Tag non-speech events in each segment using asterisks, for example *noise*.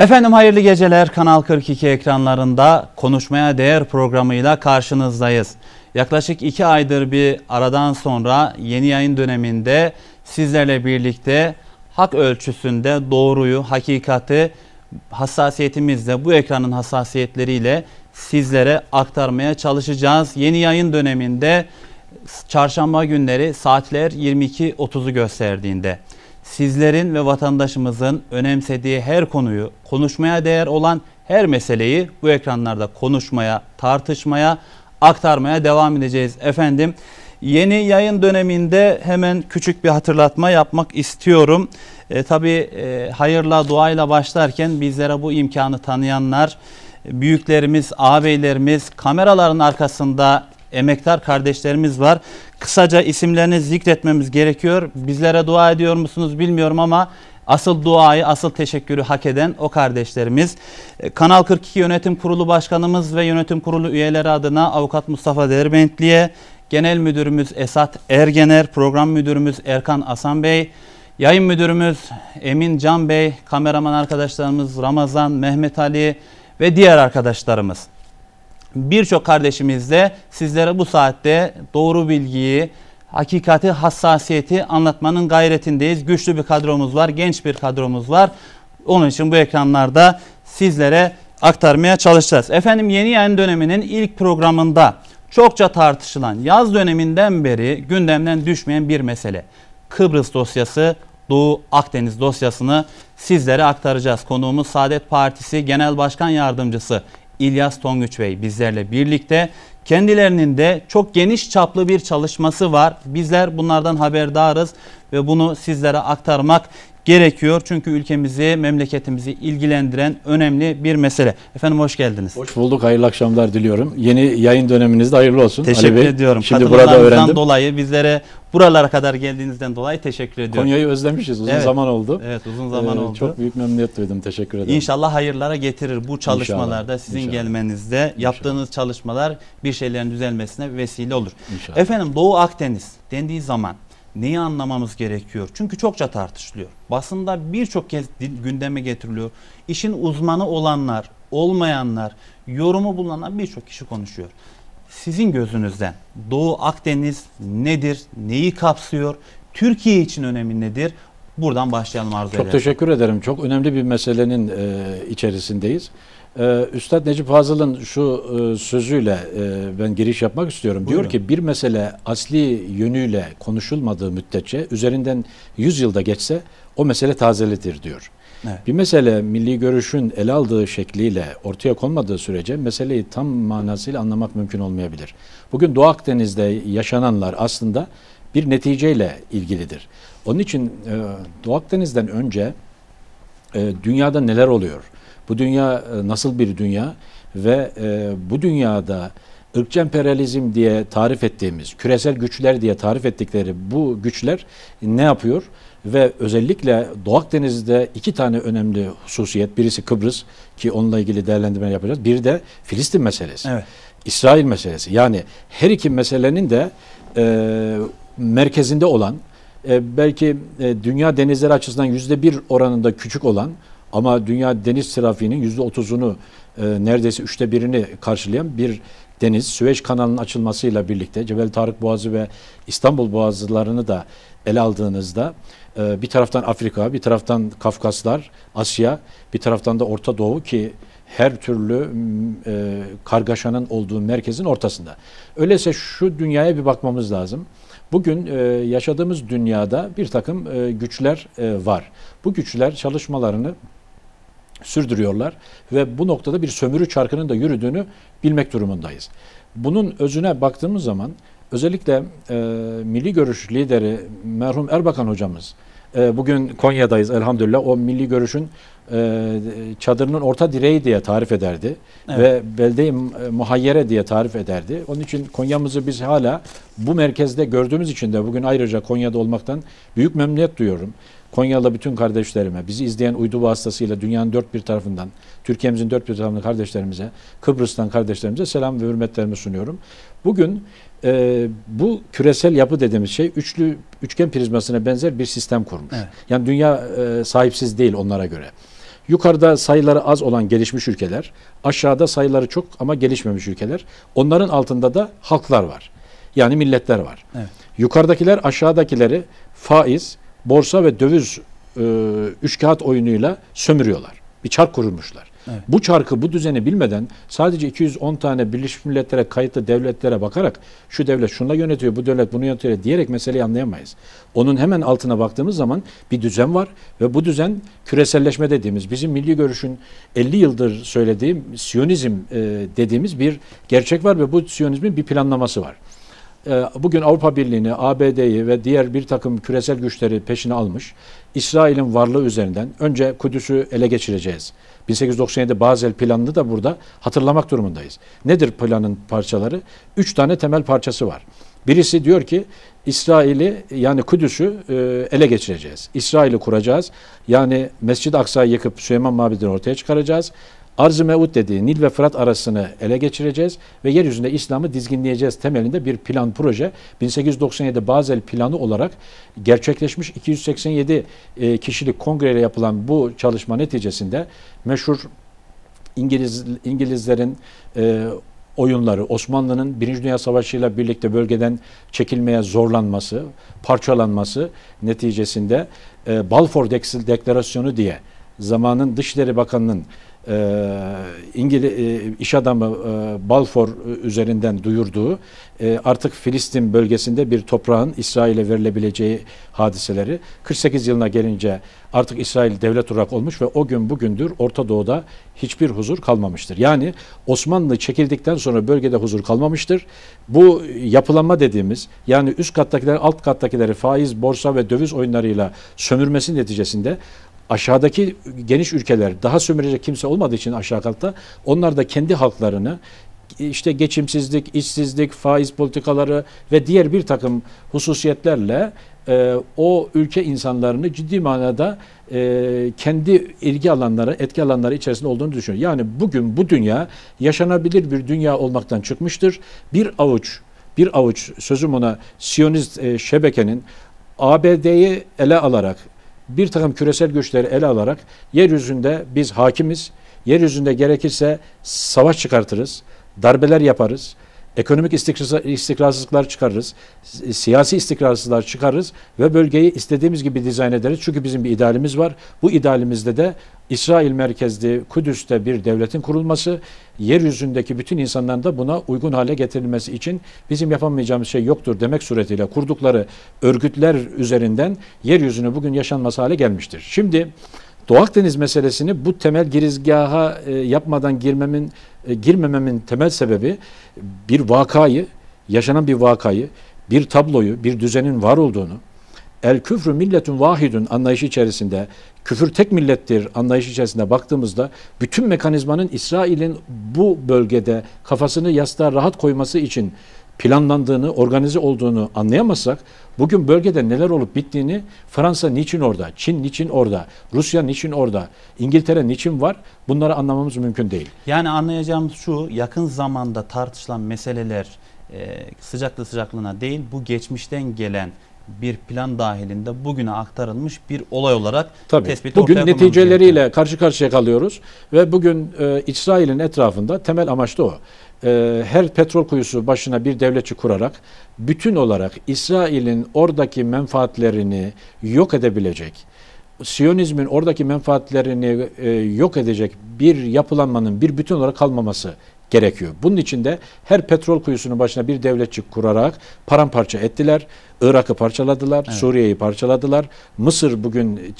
Efendim hayırlı geceler. Kanal 42 ekranlarında Konuşmaya Değer programıyla karşınızdayız. Yaklaşık iki aydır bir aradan sonra yeni yayın döneminde sizlerle birlikte hak ölçüsünde doğruyu, hakikati hassasiyetimizle bu ekranın hassasiyetleriyle sizlere aktarmaya çalışacağız. Yeni yayın döneminde çarşamba günleri saatler 22.30'u gösterdiğinde sizlerin ve vatandaşımızın önemsediği her konuyu, konuşmaya değer olan her meseleyi bu ekranlarda konuşmaya, tartışmaya, aktarmaya devam edeceğiz efendim. Yeni yayın döneminde hemen küçük bir hatırlatma yapmak istiyorum. E, tabii e, hayırla duayla başlarken bizlere bu imkanı tanıyanlar, büyüklerimiz, ağabeylerimiz, kameraların arkasında emektar kardeşlerimiz var. Kısaca isimlerini zikretmemiz gerekiyor. Bizlere dua ediyor musunuz bilmiyorum ama asıl duayı, asıl teşekkürü hak eden o kardeşlerimiz. E, Kanal 42 Yönetim Kurulu Başkanımız ve Yönetim Kurulu üyeleri adına Avukat Mustafa Derbentli'ye, Genel Müdürümüz Esat Ergener, Program Müdürümüz Erkan Asan Bey, Yayın Müdürümüz Emin Can Bey, kameraman arkadaşlarımız Ramazan, Mehmet Ali ve diğer arkadaşlarımız birçok kardeşimiz de sizlere bu saatte doğru bilgiyi, hakikati, hassasiyeti anlatmanın gayretindeyiz. Güçlü bir kadromuz var, genç bir kadromuz var. Onun için bu ekranlarda sizlere aktarmaya çalışacağız. Efendim yeni yayın döneminin ilk programında çokça tartışılan yaz döneminden beri gündemden düşmeyen bir mesele. Kıbrıs dosyası, Doğu Akdeniz dosyasını sizlere aktaracağız. Konuğumuz Saadet Partisi Genel Başkan Yardımcısı İlyas Tonguç Bey bizlerle birlikte. Kendilerinin de çok geniş çaplı bir çalışması var. Bizler bunlardan haberdarız ve bunu sizlere aktarmak gerekiyor. Çünkü ülkemizi, memleketimizi ilgilendiren önemli bir mesele. Efendim hoş geldiniz. Hoş bulduk. Hayırlı akşamlar diliyorum. Yeni yayın döneminizde hayırlı olsun. Teşekkür Ali Bey. ediyorum. Şimdi burada öğrendim. dolayı bizlere buralara kadar geldiğinizden dolayı teşekkür ediyorum. Konya'yı özlemişiz. Uzun Evet. zaman oldu. Evet uzun zaman Ee, oldu. Çok büyük memnuniyet duydum. Teşekkür ederim. İnşallah hayırlara getirir bu çalışmalarda sizin İnşallah. gelmenizde yaptığınız çalışmalar bir şeylerin düzelmesine vesile olur. İnşallah. Efendim Doğu Akdeniz dendiği zaman neyi anlamamız gerekiyor? Çünkü çokça tartışılıyor. Basında birçok kez gündeme getiriliyor. İşin uzmanı olanlar, olmayanlar, yorumu bulunanlar birçok kişi konuşuyor. Sizin gözünüzden Doğu Akdeniz nedir? Neyi kapsıyor? Türkiye için önemi nedir? Buradan başlayalım arzu Çok ederim. teşekkür ederim. Çok önemli bir meselenin e, içerisindeyiz. E, Üstad Necip Fazıl'ın şu e, sözüyle e, ben giriş yapmak istiyorum. Buyurun. Diyor ki bir mesele asli yönüyle konuşulmadığı müddetçe üzerinden 100 yılda geçse o mesele tazelidir diyor. Evet. Bir mesele milli görüşün ele aldığı şekliyle ortaya konmadığı sürece meseleyi tam manasıyla anlamak mümkün olmayabilir. Bugün Doğu Akdeniz'de yaşananlar aslında bir neticeyle ilgilidir. Onun için e, Doğu Akdeniz'den önce e, dünyada neler oluyor? Bu dünya e, nasıl bir dünya ve e, bu dünyada ırkçı emperyalizm diye tarif ettiğimiz, küresel güçler diye tarif ettikleri bu güçler ne yapıyor? Ve özellikle Doğu Akdeniz'de iki tane önemli hususiyet. Birisi Kıbrıs ki onunla ilgili değerlendirme yapacağız. Bir de Filistin meselesi. Evet. İsrail meselesi. Yani her iki meselenin de e, merkezinde olan, e, belki e, dünya denizleri açısından yüzde bir oranında küçük olan ama dünya deniz trafiğinin yüzde otuzunu e, neredeyse üçte birini karşılayan bir deniz, Süveyş kanalının açılmasıyla birlikte Cebel Tarık Boğazı ve İstanbul Boğazılarını da ele aldığınızda e, bir taraftan Afrika, bir taraftan Kafkaslar, Asya, bir taraftan da Orta Doğu ki her türlü e, kargaşanın olduğu merkezin ortasında. Öyleyse şu dünyaya bir bakmamız lazım. Bugün e, yaşadığımız dünyada bir takım e, güçler e, var. Bu güçler çalışmalarını sürdürüyorlar ve bu noktada bir sömürü çarkının da yürüdüğünü bilmek durumundayız. Bunun özüne baktığımız zaman özellikle e, milli görüş lideri merhum Erbakan hocamız e, bugün Konya'dayız elhamdülillah o milli görüşün e, çadırının orta direği diye tarif ederdi Evet. ve belde-i muhayyere diye tarif ederdi. Onun için Konya'mızı biz hala bu merkezde gördüğümüz için de bugün ayrıca Konya'da olmaktan büyük memnuniyet duyuyorum. Konyalı bütün kardeşlerime, bizi izleyen uydu vasıtasıyla dünyanın dört bir tarafından, Türkiye'mizin dört bir tarafından kardeşlerimize, Kıbrıs'tan kardeşlerimize selam ve hürmetlerimi sunuyorum. Bugün e, bu küresel yapı dediğimiz şey üçlü üçgen prizmasına benzer bir sistem kurmuş. Evet. Yani dünya e, sahipsiz değil onlara göre. Yukarıda sayıları az olan gelişmiş ülkeler, aşağıda sayıları çok ama gelişmemiş ülkeler. Onların altında da halklar var. Yani milletler var. Evet. Yukarıdakiler aşağıdakileri faiz, borsa ve döviz e, üç kağıt oyunuyla sömürüyorlar. Bir çark kurmuşlar. Evet. Bu çarkı, bu düzeni bilmeden sadece 210 tane Birleşmiş Milletler'e kayıtlı devletlere bakarak şu devlet şunla yönetiyor, bu devlet bunu yönetiyor diyerek meseleyi anlayamayız. Onun hemen altına baktığımız zaman bir düzen var ve bu düzen küreselleşme dediğimiz, bizim milli görüşün 50 yıldır söylediğim Siyonizm e, dediğimiz bir gerçek var ve bu Siyonizmin bir planlaması var. E, Bugün Avrupa Birliği'ni, ABD'yi ve diğer bir takım küresel güçleri peşine almış. İsrail'in varlığı üzerinden önce Kudüs'ü ele geçireceğiz. 1897 Bazel planını da burada hatırlamak durumundayız. Nedir planın parçaları? Üç tane temel parçası var. Birisi diyor ki İsrail'i yani Kudüs'ü e, ele geçireceğiz. İsrail'i kuracağız. Yani Mescid-i Aksa'yı yıkıp Süleyman Mabedi'ni ortaya çıkaracağız. Arz-ı Meud dediği Nil ve Fırat arasını ele geçireceğiz ve yeryüzünde İslam'ı dizginleyeceğiz temelinde bir plan proje. 1897 Bazel planı olarak gerçekleşmiş. 287 e, kişilik kongreyle yapılan bu çalışma neticesinde meşhur İngiliz İngilizlerin e, oyunları, Osmanlı'nın Birinci Dünya Savaşı ile birlikte bölgeden çekilmeye zorlanması, parçalanması neticesinde e, Balfour Deklarasyonu diye zamanın Dışişleri Bakanı'nın e, İngiliz e, iş adamı e, Balfour üzerinden duyurduğu e, artık Filistin bölgesinde bir toprağın İsrail'e verilebileceği hadiseleri 48 yılına gelince artık İsrail devlet olarak olmuş ve o gün bugündür Orta Doğu'da hiçbir huzur kalmamıştır. Yani Osmanlı çekildikten sonra bölgede huzur kalmamıştır. Bu yapılanma dediğimiz yani üst kattakiler alt kattakileri faiz, borsa ve döviz oyunlarıyla sömürmesi neticesinde aşağıdaki geniş ülkeler daha sömürecek kimse olmadığı için aşağı katta onlar da kendi halklarını işte geçimsizlik, işsizlik, faiz politikaları ve diğer bir takım hususiyetlerle e, o ülke insanlarını ciddi manada e, kendi ilgi alanları, etki alanları içerisinde olduğunu düşünüyor. Yani bugün bu dünya yaşanabilir bir dünya olmaktan çıkmıştır. Bir avuç, bir avuç sözüm ona Siyonist e, şebekenin ABD'yi ele alarak bir takım küresel güçleri ele alarak yeryüzünde biz hakimiz, yeryüzünde gerekirse savaş çıkartırız, darbeler yaparız, ekonomik istikrarsızlıklar çıkarırız, siyasi istikrarsızlıklar çıkarırız ve bölgeyi istediğimiz gibi dizayn ederiz. Çünkü bizim bir idealimiz var. Bu idealimizde de İsrail merkezli Kudüs'te bir devletin kurulması, yeryüzündeki bütün insanların da buna uygun hale getirilmesi için bizim yapamayacağımız şey yoktur demek suretiyle kurdukları örgütler üzerinden yeryüzünü bugün yaşanması hale gelmiştir. Şimdi Doğu Akdeniz meselesini bu temel girizgaha e, yapmadan girmemin e, girmememin temel sebebi bir vakayı, yaşanan bir vakayı, bir tabloyu, bir düzenin var olduğunu, el küfrü milletun vahidun anlayışı içerisinde küfür tek millettir anlayışı içerisinde baktığımızda bütün mekanizmanın İsrail'in bu bölgede kafasını yastığa rahat koyması için planlandığını, organize olduğunu anlayamazsak bugün bölgede neler olup bittiğini Fransa niçin orada, Çin niçin orada, Rusya niçin orada, İngiltere niçin var bunları anlamamız mümkün değil. Yani anlayacağımız şu yakın zamanda tartışılan meseleler e, sıcaklı sıcaklığına değil bu geçmişten gelen bir plan dahilinde bugüne aktarılmış bir olay olarak Tabii. tespit Bugün neticeleriyle gerekiyor. karşı karşıya kalıyoruz ve bugün e, İsrail'in etrafında temel amaç da o. E, her petrol kuyusu başına bir devletçi kurarak bütün olarak İsrail'in oradaki menfaatlerini yok edebilecek, Siyonizmin oradaki menfaatlerini e, yok edecek bir yapılanmanın bir bütün olarak kalmaması gerekiyor. Bunun için de her petrol kuyusunun başına bir devletçi kurarak paramparça ettiler. Irak'ı parçaladılar, Evet. Suriye'yi parçaladılar. Mısır bugün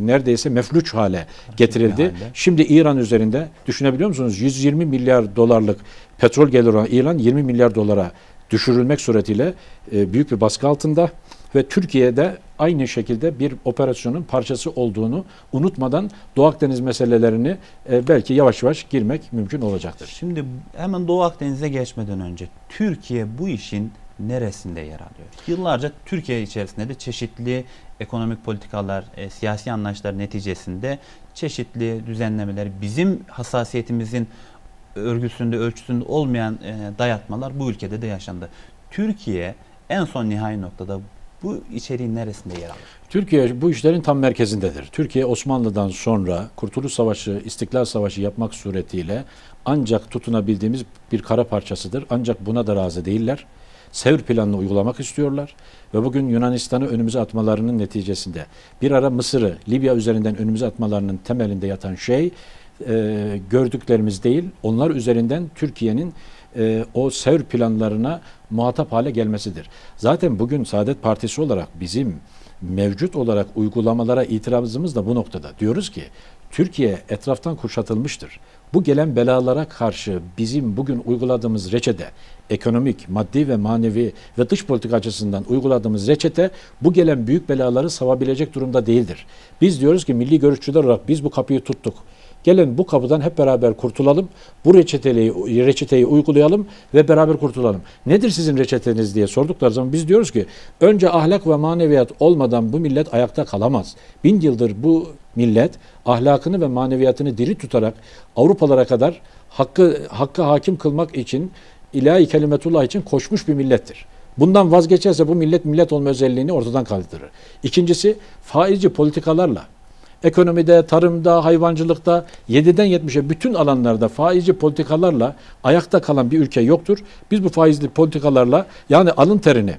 neredeyse mefluç hale getirildi. halde. Şimdi İran üzerinde düşünebiliyor musunuz? 120 milyar dolarlık petrol gelir olan İran 20 milyar dolara düşürülmek suretiyle e, büyük bir baskı altında ve Türkiye'de aynı şekilde bir operasyonun parçası olduğunu unutmadan Doğu Akdeniz meselelerini e, belki yavaş yavaş girmek mümkün olacaktır. Şimdi hemen Doğu Akdeniz'e geçmeden önce Türkiye bu işin neresinde yer alıyor? Yıllarca Türkiye içerisinde de çeşitli ekonomik politikalar, e, siyasi anlayışlar neticesinde çeşitli düzenlemeler, bizim hassasiyetimizin örgüsünde, ölçüsünde olmayan e, dayatmalar bu ülkede de yaşandı. Türkiye en son nihai noktada bu içeriğin neresinde yer alır? Türkiye bu işlerin tam merkezindedir. Türkiye Osmanlı'dan sonra Kurtuluş Savaşı, İstiklal Savaşı yapmak suretiyle ancak tutunabildiğimiz bir kara parçasıdır. Ancak buna da razı değiller. Sevr planını uygulamak istiyorlar ve bugün Yunanistan'ı önümüze atmalarının neticesinde bir ara Mısır'ı Libya üzerinden önümüze atmalarının temelinde yatan şey e, gördüklerimiz değil, onlar üzerinden Türkiye'nin e, o Sevr planlarına muhatap hale gelmesidir. Zaten bugün Saadet Partisi olarak bizim mevcut olarak uygulamalara itirazımız da bu noktada. Diyoruz ki Türkiye etraftan kuşatılmıştır. Bu gelen belalara karşı bizim bugün uyguladığımız reçete, ekonomik, maddi ve manevi ve dış politika açısından uyguladığımız reçete bu gelen büyük belaları savabilecek durumda değildir. Biz diyoruz ki milli görüşçüler olarak biz bu kapıyı tuttuk. Gelin bu kapıdan hep beraber kurtulalım. Bu reçeteyi, reçeteyi uygulayalım ve beraber kurtulalım. Nedir sizin reçeteniz diye sordukları zaman biz diyoruz ki önce ahlak ve maneviyat olmadan bu millet ayakta kalamaz. Bin yıldır bu millet ahlakını ve maneviyatını diri tutarak Avrupalara kadar hakkı, hakkı hakim kılmak için ilahi kelimetullah için koşmuş bir millettir. Bundan vazgeçerse bu millet millet olma özelliğini ortadan kaldırır. İkincisi faizci politikalarla ekonomide, tarımda, hayvancılıkta 7'den 70'e bütün alanlarda faizci politikalarla ayakta kalan bir ülke yoktur. Biz bu faizli politikalarla yani alın terini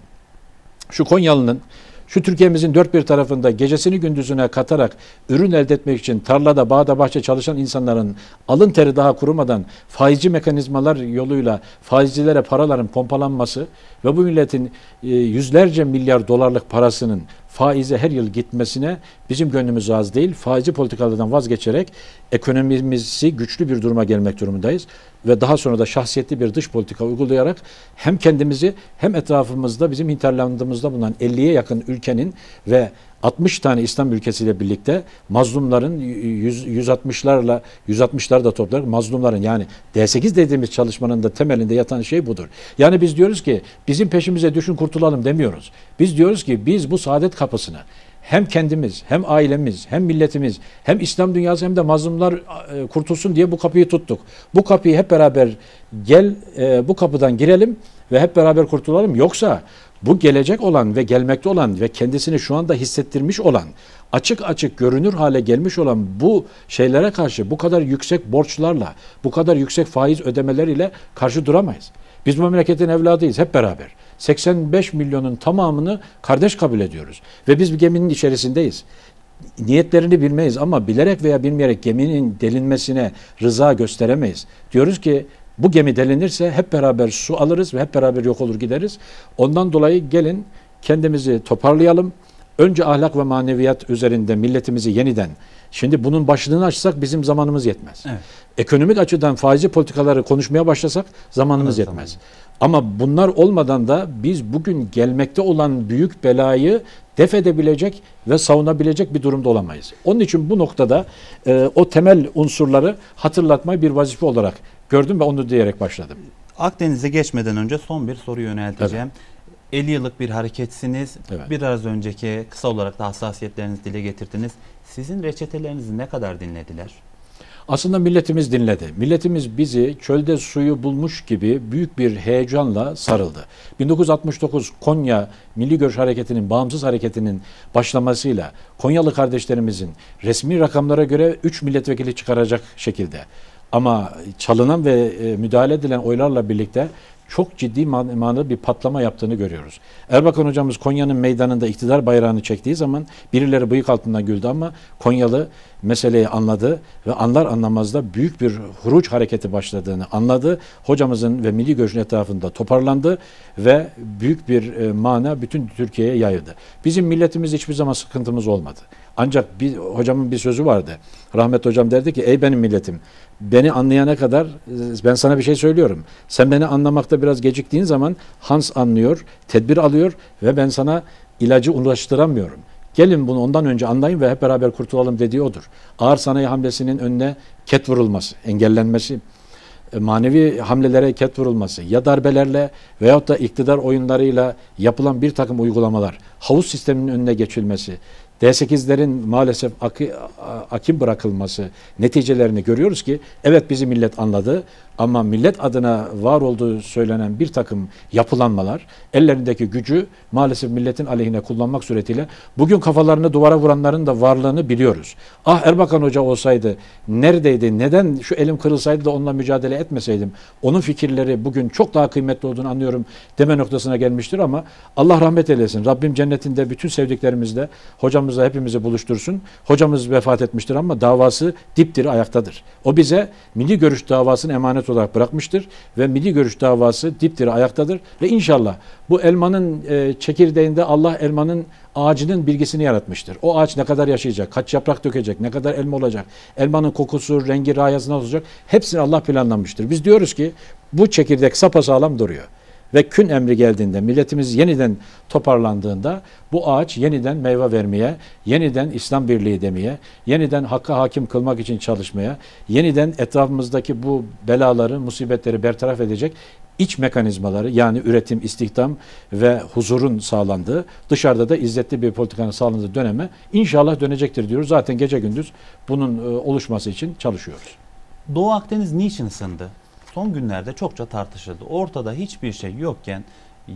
şu Konyalı'nın şu Türkiye'mizin dört bir tarafında gecesini gündüzüne katarak ürün elde etmek için tarlada, bağda, bahçe çalışan insanların alın teri daha kurumadan faizci mekanizmalar yoluyla faizcilere paraların pompalanması ve bu milletin e, yüzlerce milyar dolarlık parasının faize her yıl gitmesine bizim gönlümüz az değil. Faizci politikalardan vazgeçerek ekonomimizi güçlü bir duruma gelmek durumundayız. Ve daha sonra da şahsiyetli bir dış politika uygulayarak hem kendimizi hem etrafımızda bizim hinterlandımızda bulunan 50'ye yakın ülkenin ve 60 tane İslam ülkesiyle birlikte mazlumların 100, 160'larla 160'lar da toplayarak mazlumların yani D8 dediğimiz çalışmanın da temelinde yatan şey budur. Yani biz diyoruz ki bizim peşimize düşün kurtulalım demiyoruz. Biz diyoruz ki biz bu saadet kapısını hem kendimiz hem ailemiz hem milletimiz hem İslam dünyası hem de mazlumlar e, kurtulsun diye bu kapıyı tuttuk. Bu kapıyı hep beraber gel e, bu kapıdan girelim ve hep beraber kurtulalım. Yoksa bu gelecek olan ve gelmekte olan ve kendisini şu anda hissettirmiş olan, açık açık görünür hale gelmiş olan bu şeylere karşı bu kadar yüksek borçlarla, bu kadar yüksek faiz ödemeler ile karşı duramayız. Biz bu memleketin evladıyız hep beraber. 85 milyonun tamamını kardeş kabul ediyoruz. Ve biz bir geminin içerisindeyiz. Niyetlerini bilmeyiz ama bilerek veya bilmeyerek geminin delinmesine rıza gösteremeyiz. Diyoruz ki bu gemi delinirse hep beraber su alırız ve hep beraber yok olur gideriz. Ondan dolayı gelin kendimizi toparlayalım. Önce ahlak ve maneviyat üzerinde milletimizi yeniden Şimdi bunun başlığını açsak bizim zamanımız yetmez. Evet. Ekonomik açıdan faizi politikaları konuşmaya başlasak zamanımız evet, yetmez. Tamam. Ama bunlar olmadan da biz bugün gelmekte olan büyük belayı def edebilecek ve savunabilecek bir durumda olamayız. Onun için bu noktada e, o temel unsurları hatırlatmayı bir vazife olarak gördüm ve onu diyerek başladım. Akdeniz'e geçmeden önce son bir soru yönelteceğim. Evet. 50 yıllık bir hareketsiniz. Evet. Biraz önceki kısa olarak da hassasiyetlerinizi dile getirdiniz. Sizin reçetelerinizi ne kadar dinlediler? Aslında milletimiz dinledi. Milletimiz bizi çölde suyu bulmuş gibi büyük bir heyecanla sarıldı. 1969 Konya Milli Görüş Hareketi'nin, bağımsız hareketinin başlamasıyla Konyalı kardeşlerimizin resmi rakamlara göre 3 milletvekili çıkaracak şekilde ama çalınan ve e, müdahale edilen oylarla birlikte çok ciddi man manada bir patlama yaptığını görüyoruz. Erbakan hocamız Konya'nın meydanında iktidar bayrağını çektiği zaman birileri bıyık altından güldü ama Konyalı meseleyi anladı ve anlar anlamaz da büyük bir huruç hareketi başladığını anladı. Hocamızın ve milli görüşün etrafında toparlandı ve büyük bir e, mana bütün Türkiye'ye yayıldı. Bizim milletimiz hiçbir zaman sıkıntımız olmadı. Ancak bir, hocamın bir sözü vardı. Rahmet hocam derdi ki ey benim milletim beni anlayana kadar e, ben sana bir şey söylüyorum. Sen beni anlamakta biraz geciktiğin zaman Hans anlıyor, tedbir alıyor ve ben sana ilacı ulaştıramıyorum. Gelin bunu ondan önce anlayın ve hep beraber kurtulalım dediği odur. Ağır sanayi hamlesinin önüne ket vurulması, engellenmesi, e, manevi hamlelere ket vurulması ya darbelerle veyahut da iktidar oyunlarıyla yapılan bir takım uygulamalar, havuz sisteminin önüne geçilmesi, D8'lerin maalesef akı, akim bırakılması neticelerini görüyoruz ki evet bizi millet anladı. Ama millet adına var olduğu söylenen bir takım yapılanmalar ellerindeki gücü maalesef milletin aleyhine kullanmak suretiyle bugün kafalarını duvara vuranların da varlığını biliyoruz. Ah Erbakan Hoca olsaydı neredeydi, neden şu elim kırılsaydı da onunla mücadele etmeseydim, onun fikirleri bugün çok daha kıymetli olduğunu anlıyorum deme noktasına gelmiştir ama Allah rahmet eylesin. Rabbim cennetinde bütün sevdiklerimizle hocamızla hepimizi buluştursun. Hocamız vefat etmiştir ama davası dipdiri ayaktadır. O bize milli görüş davasını emanet olarak bırakmıştır ve milli görüş davası dipdiri ayaktadır ve inşallah bu elmanın e, çekirdeğinde Allah elmanın ağacının bilgisini yaratmıştır. O ağaç ne kadar yaşayacak, kaç yaprak dökecek, ne kadar elma olacak, elmanın kokusu, rengi, rayası nasıl olacak hepsini Allah planlamıştır. Biz diyoruz ki bu çekirdek sapasağlam duruyor. Ve kün emri geldiğinde, milletimiz yeniden toparlandığında bu ağaç yeniden meyve vermeye, yeniden İslam birliği demeye, yeniden hakka hakim kılmak için çalışmaya, yeniden etrafımızdaki bu belaları, musibetleri bertaraf edecek iç mekanizmaları yani üretim, istihdam ve huzurun sağlandığı, dışarıda da izzetli bir politikanın sağlandığı döneme inşallah dönecektir diyoruz. Zaten gece gündüz bunun e, oluşması için çalışıyoruz. Doğu Akdeniz niçin ısındı? Son günlerde çokça tartışıldı. Ortada hiçbir şey yokken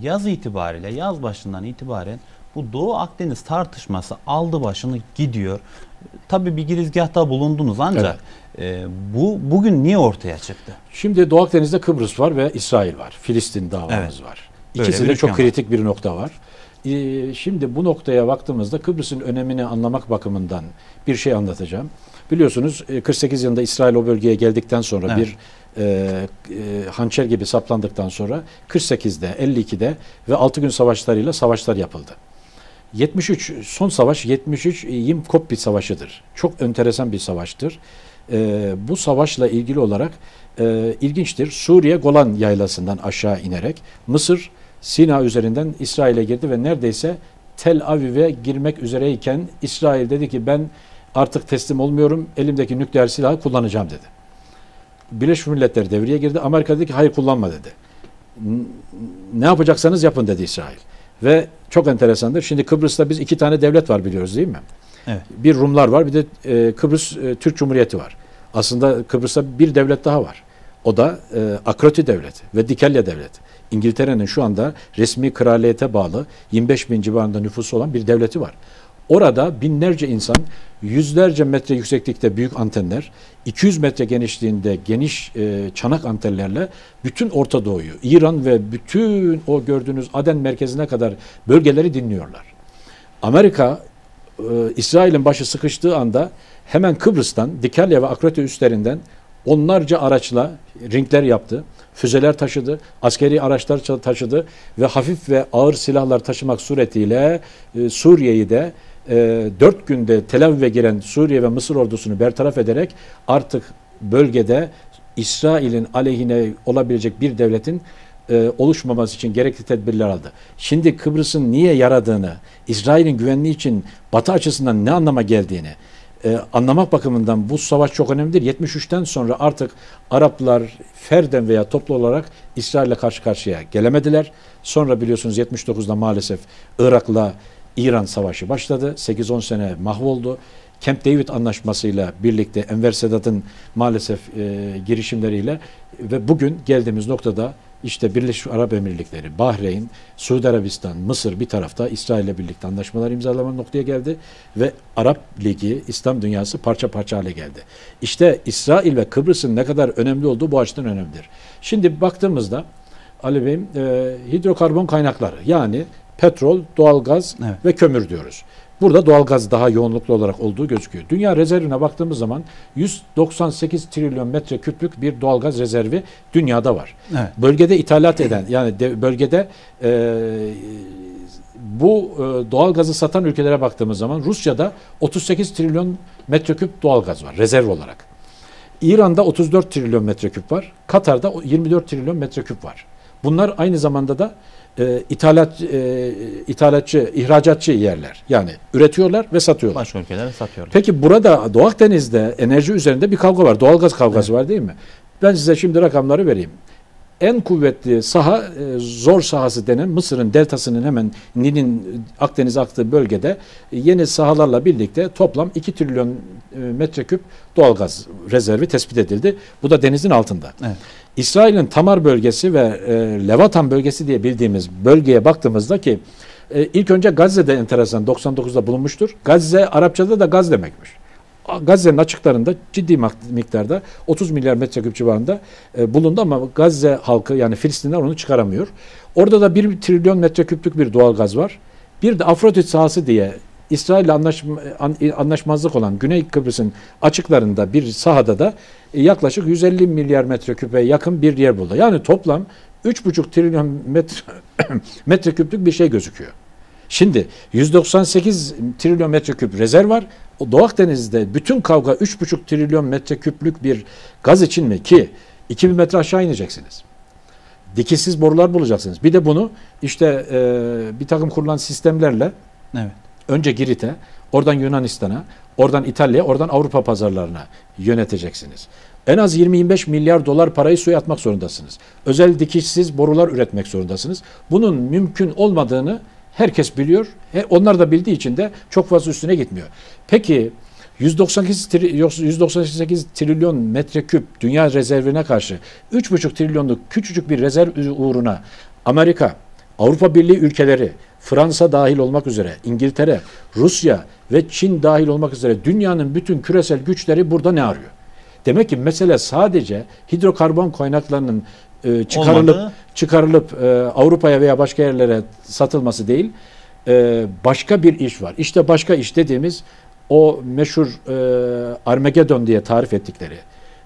yaz itibariyle, yaz başından itibaren bu Doğu Akdeniz tartışması aldı başını gidiyor. Tabii bir girizgahta bulundunuz ancak e, bu bugün niye ortaya çıktı? Şimdi Doğu Akdeniz'de Kıbrıs var ve İsrail var. Filistin davamız Evet. var. İkisi de çok var. kritik bir nokta var. Ee, şimdi bu noktaya baktığımızda Kıbrıs'ın önemini anlamak bakımından bir şey anlatacağım. Biliyorsunuz e, 48 yılında İsrail o bölgeye geldikten sonra Evet. bir e, e, hançer gibi saplandıktan sonra 48'de, 52'de ve 6 gün savaşlarıyla savaşlar yapıldı. 73 son savaş 73 Yim Koppi Savaşı'dır. Çok enteresan bir savaştır. Ee, bu savaşla ilgili olarak e, ilginçtir. Suriye Golan yaylasından aşağı inerek Mısır Sina üzerinden İsrail'e girdi ve neredeyse Tel Aviv'e girmek üzereyken İsrail dedi ki ben artık teslim olmuyorum. Elimdeki nükleer silahı kullanacağım dedi. Birleşmiş Milletler devreye girdi. Amerika dedi ki hayır kullanma dedi. Ne yapacaksanız yapın dedi İsrail. Ve çok enteresandır. Şimdi Kıbrıs'ta biz iki tane devlet var biliyoruz değil mi? Evet. Bir Rumlar var bir de e, Kıbrıs e, Türk Cumhuriyeti var. Aslında Kıbrıs'ta bir devlet daha var. O da e, Akroti Devleti ve Dikelya Devleti. İngiltere'nin şu anda resmi kraliyete bağlı 25 bin civarında nüfusu olan bir devleti var. Orada binlerce insan, yüzlerce metre yükseklikte büyük antenler, 200 metre genişliğinde geniş e, çanak antenlerle bütün Orta Doğu'yu, İran ve bütün o gördüğünüz Aden merkezine kadar bölgeleri dinliyorlar. Amerika e, İsrail'in başı sıkıştığı anda hemen Kıbrıs'tan, Dikelya ve Akroti üstlerinden onlarca araçla ringler yaptı. Füzeler taşıdı, askeri araçlar taşıdı ve hafif ve ağır silahlar taşımak suretiyle e, Suriye'yi de e, dört günde Tel Aviv'e giren Suriye ve Mısır ordusunu bertaraf ederek artık bölgede İsrail'in aleyhine olabilecek bir devletin e, oluşmaması için gerekli tedbirler aldı. Şimdi Kıbrıs'ın niye yaradığını, İsrail'in güvenliği için Batı açısından ne anlama geldiğini e, anlamak bakımından bu savaş çok önemlidir. 73'ten sonra artık Araplar ferden veya toplu olarak İsrail'le karşı karşıya gelemediler. Sonra biliyorsunuz 79'da maalesef Irak'la İran savaşı başladı. 8-10 sene mahvoldu. Camp David anlaşmasıyla birlikte Enver Sedat'ın maalesef e, girişimleriyle ve bugün geldiğimiz noktada işte Birleşmiş Arap Emirlikleri, Bahreyn, Suudi Arabistan, Mısır bir tarafta İsrail ile birlikte anlaşmalar imzalama noktaya geldi ve Arap Ligi, İslam dünyası parça parça hale geldi. İşte İsrail ve Kıbrıs'ın ne kadar önemli olduğu bu açıdan önemlidir. Şimdi baktığımızda Ali Bey'im e, hidrokarbon kaynakları yani petrol, doğalgaz Evet. ve kömür diyoruz. Burada doğalgaz daha yoğunluklu olarak olduğu gözüküyor. Dünya rezervine baktığımız zaman 198 trilyon metreküplük bir doğalgaz rezervi dünyada var. Evet. Bölgede ithalat eden yani de- bölgede e, bu e, doğalgazı satan ülkelere baktığımız zaman Rusya'da 38 trilyon metreküp doğalgaz var rezerv olarak. İran'da 34 trilyon metreküp var. Katar'da 24 trilyon metreküp var. Bunlar aynı zamanda da e, ithalat e, ithalatçı, ihracatçı yerler. Yani üretiyorlar ve satıyorlar. Başka ülkelere satıyorlar. Peki burada Doğu Akdeniz'de enerji üzerinde bir kavga var. Doğalgaz kavgası var değil mi? Ben size şimdi rakamları vereyim. En kuvvetli saha e, zor sahası denen Mısır'ın deltasının hemen Nil'in e, Akdeniz aktığı bölgede e, yeni sahalarla birlikte toplam 2 trilyon e, metreküp doğalgaz rezervi tespit edildi. Bu da denizin altında. Evet. İsrail'in Tamar bölgesi ve e, Levatan bölgesi diye bildiğimiz bölgeye baktığımızda ki e, ilk önce Gazze'de enteresan 99'da bulunmuştur. Gazze Arapçada da gaz demekmiş. Gazze'nin açıklarında ciddi miktarda 30 milyar metreküp civarında e, bulundu ama Gazze halkı yani Filistinler onu çıkaramıyor. Orada da 1 trilyon metreküplük bir doğal gaz var. Bir de Afrodit sahası diye İsrail anlaşma, anlaşmazlık olan Güney Kıbrıs'ın açıklarında bir sahada da e, yaklaşık 150 milyar metreküpe yakın bir yer buldu. Yani toplam 3,5 trilyon metre, *coughs* metreküplük bir şey gözüküyor. Şimdi 198 trilyon metreküp rezerv var. O Doğu Akdeniz'de bütün kavga 3,5 trilyon metreküplük bir gaz için mi ki 2000 metre aşağı ineceksiniz. Dikişsiz borular bulacaksınız. Bir de bunu işte e, bir takım kurulan sistemlerle evet. Önce Girit'e, oradan Yunanistan'a, oradan İtalya'ya, oradan Avrupa pazarlarına yöneteceksiniz. En az 20-25 milyar dolar parayı suya atmak zorundasınız. Özel dikişsiz borular üretmek zorundasınız. Bunun mümkün olmadığını herkes biliyor. Onlar da bildiği için de çok fazla üstüne gitmiyor. Peki 198, tri, 198 trilyon metreküp dünya rezervine karşı 3,5 trilyonluk küçücük bir rezerv uğruna Amerika, Avrupa Birliği ülkeleri, Fransa dahil olmak üzere, İngiltere, Rusya ve Çin dahil olmak üzere dünyanın bütün küresel güçleri burada ne arıyor? Demek ki mesele sadece hidrokarbon kaynaklarının e, çıkarılıp Olmadı. çıkarılıp e, Avrupa'ya veya başka yerlere satılması değil. E, başka bir iş var. İşte başka iş dediğimiz o meşhur e, Armagedon diye tarif ettikleri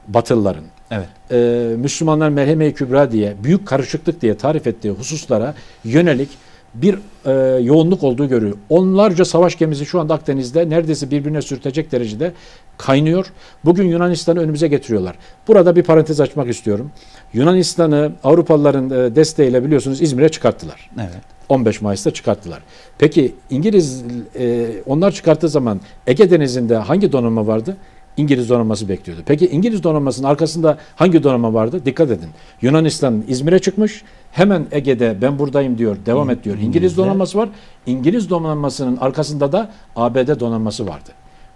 Batılıların evet. e, Müslümanlar merheme kübra diye büyük karışıklık diye tarif ettiği hususlara yönelik bir e, yoğunluk olduğu görüyor. Onlarca savaş gemisi şu anda Akdeniz'de neredeyse birbirine sürtecek derecede kaynıyor. Bugün Yunanistan'ı önümüze getiriyorlar. Burada bir parantez açmak istiyorum. Yunanistan'ı Avrupalıların e, desteğiyle biliyorsunuz İzmir'e çıkarttılar. Evet. 15 Mayıs'ta çıkarttılar. Peki İngiliz e, onlar çıkarttığı zaman Ege Denizi'nde hangi donanma vardı? İngiliz donanması bekliyordu. Peki İngiliz donanmasının arkasında hangi donanma vardı? Dikkat edin. Yunanistan İzmir'e çıkmış. Hemen Ege'de ben buradayım diyor. Devam et diyor. İngiliz donanması var. İngiliz donanmasının arkasında da ABD donanması vardı.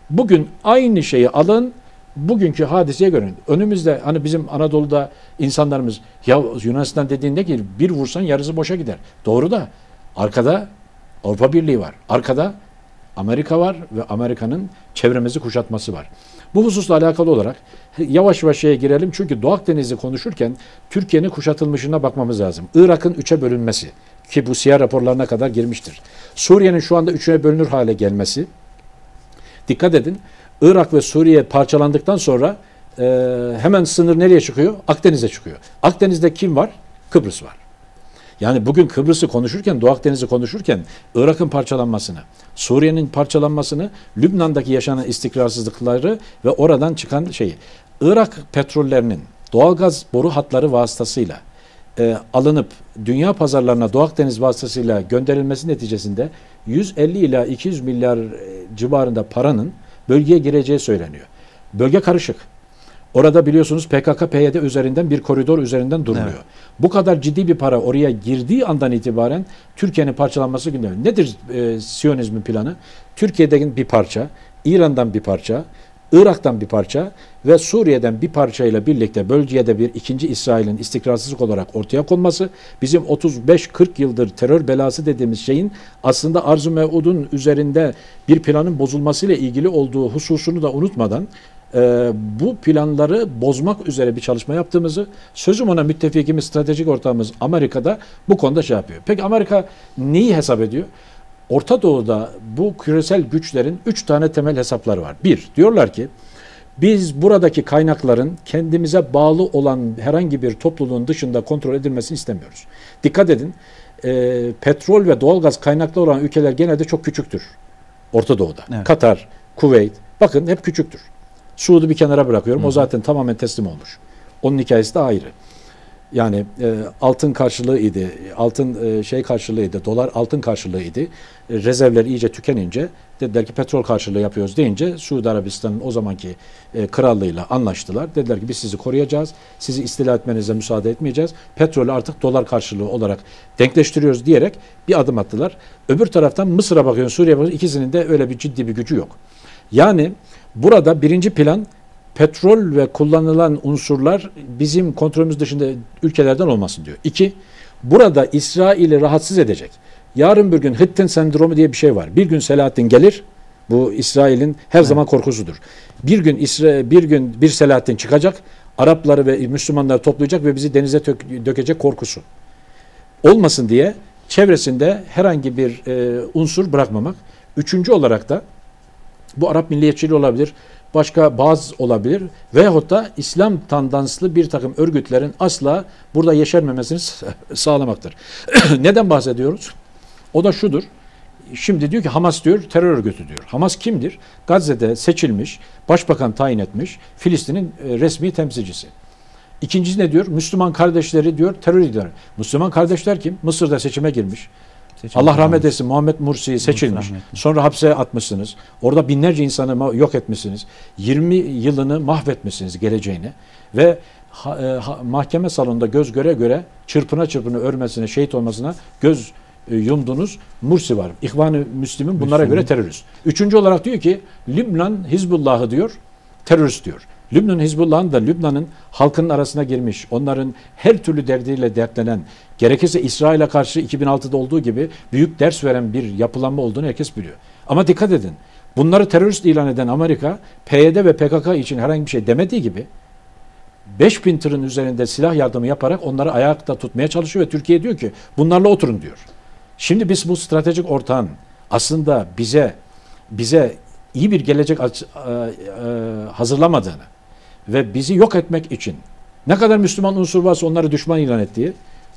Bugün aynı şeyi alın bugünkü hadiseye göre önümüzde hani bizim Anadolu'da insanlarımız ya Yunanistan dediğinde ki bir vursan yarısı boşa gider. Doğru da arkada Avrupa Birliği var. Arkada Amerika var ve Amerika'nın çevremizi kuşatması var. Bu hususla alakalı olarak yavaş yavaş şeye girelim. Çünkü Doğu Akdeniz'i konuşurken Türkiye'nin kuşatılmışına bakmamız lazım. Irak'ın üçe bölünmesi ki bu siyah raporlarına kadar girmiştir. Suriye'nin şu anda üçe bölünür hale gelmesi. Dikkat edin. Irak ve Suriye parçalandıktan sonra e, hemen sınır nereye çıkıyor? Akdeniz'e çıkıyor. Akdeniz'de kim var? Kıbrıs var. Yani bugün Kıbrıs'ı konuşurken, Doğu Akdeniz'i konuşurken Irak'ın parçalanmasını, Suriye'nin parçalanmasını, Lübnan'daki yaşanan istikrarsızlıkları ve oradan çıkan şeyi, Irak petrollerinin doğalgaz boru hatları vasıtasıyla e, alınıp dünya pazarlarına Doğu Akdeniz vasıtasıyla gönderilmesi neticesinde 150 ila 200 milyar e, civarında paranın bölgeye gireceği söyleniyor. Bölge karışık. Orada biliyorsunuz PKK-PYD üzerinden bir koridor üzerinden duruluyor. Evet. Bu kadar ciddi bir para oraya girdiği andan itibaren Türkiye'nin parçalanması gündemi. Nedir e, Siyonizmin planı? Türkiye'den bir parça, İran'dan bir parça, Irak'tan bir parça ve Suriye'den bir parçayla birlikte bölgeye de bir ikinci İsrail'in istikrarsızlık olarak ortaya konması bizim 35-40 yıldır terör belası dediğimiz şeyin aslında arzu mevudun üzerinde bir planın bozulmasıyla ilgili olduğu hususunu da unutmadan e, bu planları bozmak üzere bir çalışma yaptığımızı sözüm ona müttefikimiz, stratejik ortağımız Amerika'da bu konuda şey yapıyor. Peki Amerika neyi hesap ediyor? Orta Doğu'da bu küresel güçlerin üç tane temel hesapları var. Bir, diyorlar ki biz buradaki kaynakların kendimize bağlı olan herhangi bir topluluğun dışında kontrol edilmesini istemiyoruz. Dikkat edin, e, petrol ve doğalgaz kaynaklı olan ülkeler genelde çok küçüktür. Orta Doğu'da. Evet. Katar, Kuveyt, bakın hep küçüktür. Suud'u bir kenara bırakıyorum. Hı. O zaten tamamen teslim olmuş. Onun hikayesi de ayrı. Yani e, altın karşılığıydı, altın e, şey karşılığıydı, dolar altın karşılığıydı. E, rezervler iyice tükenince dediler ki petrol karşılığı yapıyoruz deyince Suudi Arabistan'ın o zamanki e, krallığıyla anlaştılar. Dediler ki biz sizi koruyacağız, sizi istila etmenize müsaade etmeyeceğiz. Petrolü artık dolar karşılığı olarak denkleştiriyoruz diyerek bir adım attılar. Öbür taraftan Mısır'a bakıyorsun, Suriye'ye bakıyorsun ikisinin de öyle bir ciddi bir gücü yok. Yani burada birinci plan petrol ve kullanılan unsurlar bizim kontrolümüz dışında ülkelerden olmasın diyor. İki, burada İsrail'i rahatsız edecek. Yarın bir gün Hittin sendromu diye bir şey var. Bir gün Selahattin gelir. Bu İsrail'in her zaman korkusudur. Bir gün İsra bir gün bir Selahattin çıkacak. Arapları ve Müslümanları toplayacak ve bizi denize dökecek korkusu. Olmasın diye çevresinde herhangi bir e, unsur bırakmamak. Üçüncü olarak da bu Arap milliyetçiliği olabilir, başka bazı olabilir veyahut da İslam tandanslı bir takım örgütlerin asla burada yeşermemesini sa- *laughs* sağlamaktır. *clears throat* Neden bahsediyoruz? O da şudur. Şimdi diyor ki Hamas diyor terör örgütü diyor. Hamas kimdir? Gazze'de seçilmiş, başbakan tayin etmiş, Filistin'in e, resmi temsilcisi. İkincisi ne diyor? Müslüman kardeşleri diyor terör liderleri. Müslüman kardeşler kim? Mısır'da seçime girmiş. Seçim Allah rahmet eylesin Muhammed Mursi'yi seçilmiş. Sonra hapse atmışsınız. Orada binlerce insanı yok etmişsiniz. 20 yılını mahvetmişsiniz geleceğini. Ve ha- e, ha- mahkeme salonunda göz göre göre çırpına çırpına örmesine, şehit olmasına göz e, yumdunuz. Mursi var. İhvan-ı Müslim'in bunlara Müslüman. göre terörist. Üçüncü olarak diyor ki Lübnan Hizbullah'ı diyor terörist diyor. Lübnan Hizbullah'ın da Lübnan'ın halkının arasına girmiş, onların her türlü derdiyle dertlenen, gerekirse İsrail'e karşı 2006'da olduğu gibi büyük ders veren bir yapılanma olduğunu herkes biliyor. Ama dikkat edin, bunları terörist ilan eden Amerika, PYD ve PKK için herhangi bir şey demediği gibi 5000 tırın üzerinde silah yardımı yaparak onları ayakta tutmaya çalışıyor ve Türkiye diyor ki bunlarla oturun diyor. Şimdi biz bu stratejik ortağın aslında bize bize iyi bir gelecek e, e, hazırlamadığını ve bizi yok etmek için. Ne kadar Müslüman unsur varsa onları düşman ilan ettiği.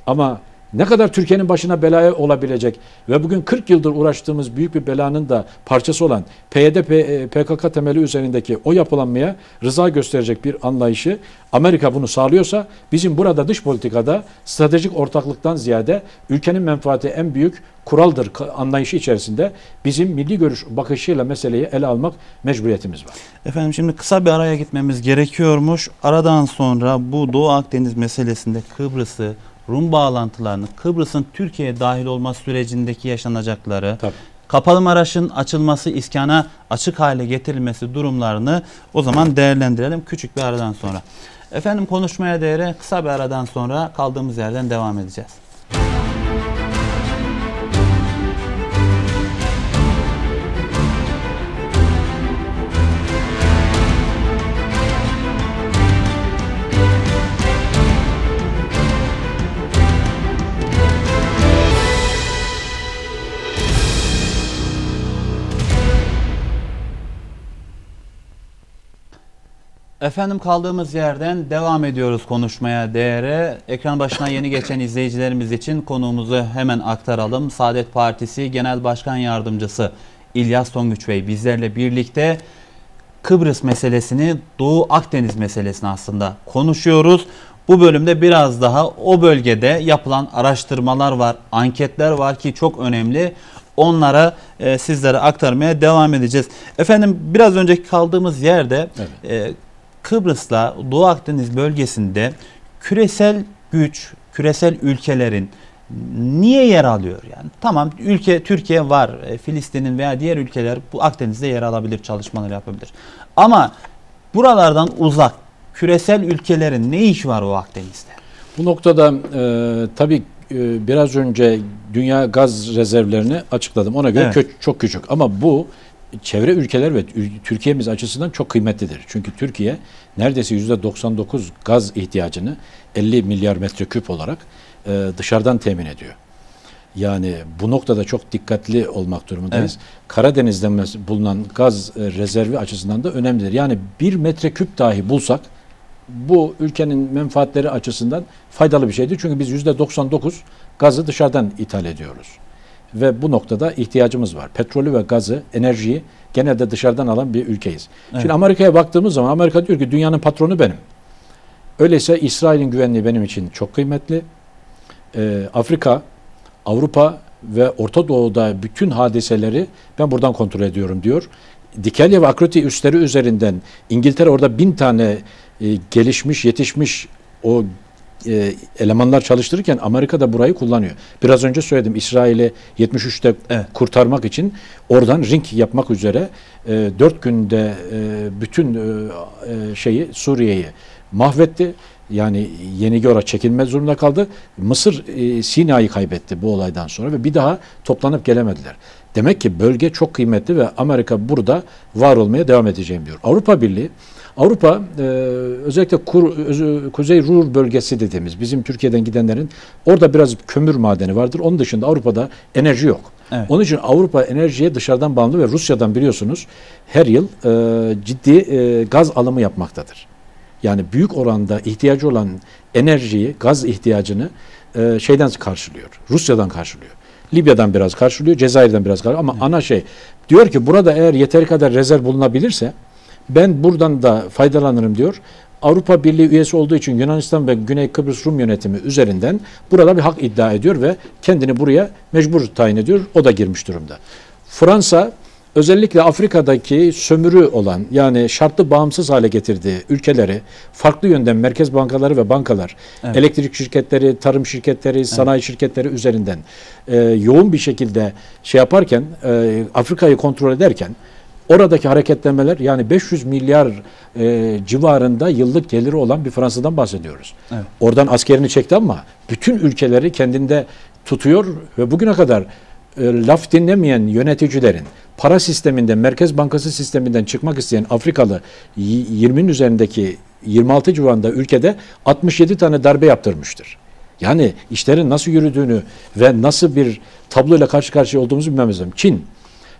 Ama ne kadar Türkiye'nin başına belaya olabilecek ve bugün 40 yıldır uğraştığımız büyük bir belanın da parçası olan PYD, PKK temeli üzerindeki o yapılanmaya rıza gösterecek bir anlayışı Amerika bunu sağlıyorsa bizim burada dış politikada stratejik ortaklıktan ziyade ülkenin menfaati en büyük kuraldır anlayışı içerisinde bizim milli görüş bakışıyla meseleyi ele almak mecburiyetimiz var. Efendim şimdi kısa bir araya gitmemiz gerekiyormuş. Aradan sonra bu Doğu Akdeniz meselesinde Kıbrıs'ı, Rum bağlantılarını, Kıbrıs'ın Türkiye'ye dahil olma sürecindeki yaşanacakları, Tabii. Kapalı Maraş'ın açılması, iskana açık hale getirilmesi durumlarını o zaman değerlendirelim küçük bir aradan sonra. Efendim konuşmaya değere kısa bir aradan sonra kaldığımız yerden devam edeceğiz. Efendim kaldığımız yerden devam ediyoruz konuşmaya değere. Ekran başına yeni geçen izleyicilerimiz için konuğumuzu hemen aktaralım. Saadet Partisi Genel Başkan Yardımcısı İlyas Tonguç Bey bizlerle birlikte Kıbrıs meselesini, Doğu Akdeniz meselesini aslında konuşuyoruz. Bu bölümde biraz daha o bölgede yapılan araştırmalar var, anketler var ki çok önemli. Onlara e, sizlere aktarmaya devam edeceğiz. Efendim biraz önceki kaldığımız yerde e, Kıbrıs'la Doğu Akdeniz bölgesinde küresel güç, küresel ülkelerin niye yer alıyor yani? Tamam ülke Türkiye var, e, Filistin'in veya diğer ülkeler bu Akdeniz'de yer alabilir, çalışmalar yapabilir. Ama buralardan uzak küresel ülkelerin ne işi var o Akdeniz'de? Bu noktada e, tabii e, biraz önce dünya gaz rezervlerini açıkladım. Ona göre Evet. kö- çok küçük ama bu çevre ülkeler ve Türkiye'miz açısından çok kıymetlidir. Çünkü Türkiye neredeyse %99 gaz ihtiyacını 50 milyar metreküp olarak e, dışarıdan temin ediyor. Yani bu noktada çok dikkatli olmak durumundayız. Karadeniz'de mes- bulunan gaz e, rezervi açısından da önemlidir. Yani bir metreküp dahi bulsak bu ülkenin menfaatleri açısından faydalı bir şeydir. Çünkü biz %99 gazı dışarıdan ithal ediyoruz. Ve bu noktada ihtiyacımız var. Petrolü ve gazı, enerjiyi genelde dışarıdan alan bir ülkeyiz. Evet. Şimdi Amerika'ya baktığımız zaman Amerika diyor ki dünyanın patronu benim. Öyleyse İsrail'in güvenliği benim için çok kıymetli. Ee, Afrika, Avrupa ve Orta Doğu'da bütün hadiseleri ben buradan kontrol ediyorum diyor. Dikelya ve Akroti üsleri üzerinden İngiltere orada bin tane e, gelişmiş, yetişmiş o e, elemanlar çalıştırırken Amerika da burayı kullanıyor. Biraz önce söyledim İsrail'i 73'te Evet. kurtarmak için oradan ring yapmak üzere e, 4 günde e, bütün e, e, şeyi Suriye'yi mahvetti. Yani Yeni Gora çekilme zorunda kaldı. Mısır e, Sina'yı kaybetti bu olaydan sonra ve bir daha toplanıp gelemediler. Demek ki bölge çok kıymetli ve Amerika burada var olmaya devam edeceğim diyor. Avrupa Birliği Avrupa e, özellikle Kur, özü- Kuzey Ruhr bölgesi dediğimiz bizim Türkiye'den gidenlerin orada biraz kömür madeni vardır. Onun dışında Avrupa'da enerji yok. Evet. Onun için Avrupa enerjiye dışarıdan bağımlı ve Rusya'dan biliyorsunuz her yıl e, ciddi e, gaz alımı yapmaktadır. Yani büyük oranda ihtiyacı olan enerjiyi, gaz ihtiyacını e, şeyden karşılıyor. Rusya'dan karşılıyor. Libya'dan biraz karşılıyor, Cezayir'den biraz karşılıyor ama ana şey diyor ki burada eğer yeteri kadar rezerv bulunabilirse ben buradan da faydalanırım diyor. Avrupa Birliği üyesi olduğu için Yunanistan ve Güney Kıbrıs Rum yönetimi üzerinden burada bir hak iddia ediyor ve kendini buraya mecbur tayin ediyor. O da girmiş durumda. Fransa özellikle Afrika'daki sömürü olan yani şartlı bağımsız hale getirdiği ülkeleri farklı yönden merkez bankaları ve bankalar, Evet. elektrik şirketleri, tarım şirketleri, sanayi şirketleri üzerinden e, yoğun bir şekilde şey yaparken e, Afrika'yı kontrol ederken oradaki hareketlemeler yani 500 milyar e, civarında yıllık geliri olan bir Fransa'dan bahsediyoruz. Evet. Oradan askerini çekti ama bütün ülkeleri kendinde tutuyor ve bugüne kadar e, laf dinlemeyen yöneticilerin para sisteminden, Merkez Bankası sisteminden çıkmak isteyen Afrikalı y- 20'nin üzerindeki 26 civarında ülkede 67 tane darbe yaptırmıştır. Yani işlerin nasıl yürüdüğünü ve nasıl bir tabloyla karşı karşıya olduğumuzu bilmemiz lazım. Çin.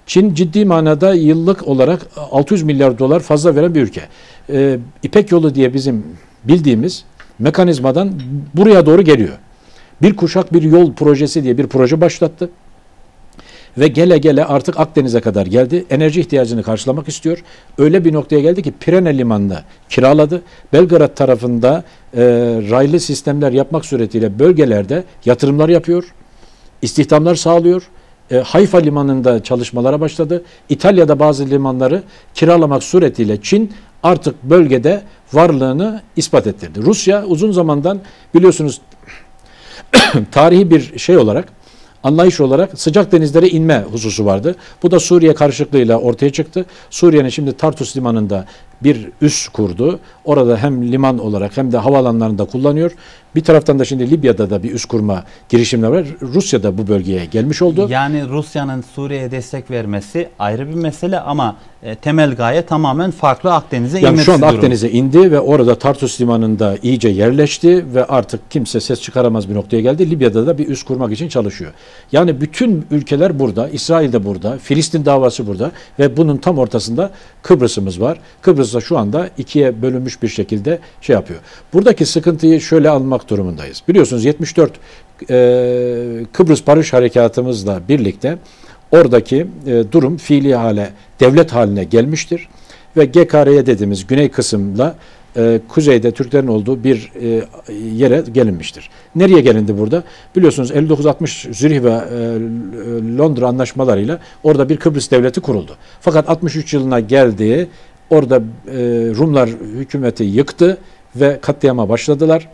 Çin ciddi manada yıllık olarak 600 milyar dolar fazla veren bir ülke. Ee, İpek yolu diye bizim bildiğimiz mekanizmadan buraya doğru geliyor. Bir kuşak bir yol projesi diye bir proje başlattı. Ve gele gele artık Akdeniz'e kadar geldi. Enerji ihtiyacını karşılamak istiyor. Öyle bir noktaya geldi ki Pirene Limanı'nda kiraladı. Belgrad tarafında e, raylı sistemler yapmak suretiyle bölgelerde yatırımlar yapıyor. istihdamlar sağlıyor. E, Hayfa limanında çalışmalara başladı. İtalya'da bazı limanları kiralamak suretiyle Çin artık bölgede varlığını ispat ettirdi. Rusya uzun zamandan biliyorsunuz *coughs* tarihi bir şey olarak anlayış olarak sıcak denizlere inme hususu vardı. Bu da Suriye karşılıklığıyla ortaya çıktı. Suriye'nin şimdi Tartus limanında bir üs kurdu. Orada hem liman olarak hem de havaalanlarında kullanıyor. Bir taraftan da şimdi Libya'da da bir üs kurma girişimleri var. Rusya da bu bölgeye gelmiş oldu. Yani Rusya'nın Suriye'ye destek vermesi ayrı bir mesele ama e, temel gaye tamamen farklı Akdeniz'e Yani inmesi şu anda. Akdeniz'e indi ve orada Tartus limanında iyice yerleşti ve artık kimse ses çıkaramaz bir noktaya geldi. Libya'da da bir üs kurmak için çalışıyor. Yani bütün ülkeler burada, İsrail de burada, Filistin davası burada ve bunun tam ortasında Kıbrıs'ımız var. Kıbrıs da şu anda ikiye bölünmüş bir şekilde şey yapıyor. Buradaki sıkıntıyı şöyle almak durumundayız. Biliyorsunuz 74 e, Kıbrıs Barış Harekatımızla birlikte oradaki e, durum fiili hale, devlet haline gelmiştir. Ve GKR'ye dediğimiz güney kısımla e, kuzeyde Türklerin olduğu bir e, yere gelinmiştir. Nereye gelindi burada? Biliyorsunuz 59-60 Zürih ve e, Londra anlaşmalarıyla orada bir Kıbrıs devleti kuruldu. Fakat 63 yılına geldiği orada e, Rumlar hükümeti yıktı ve katliama başladılar.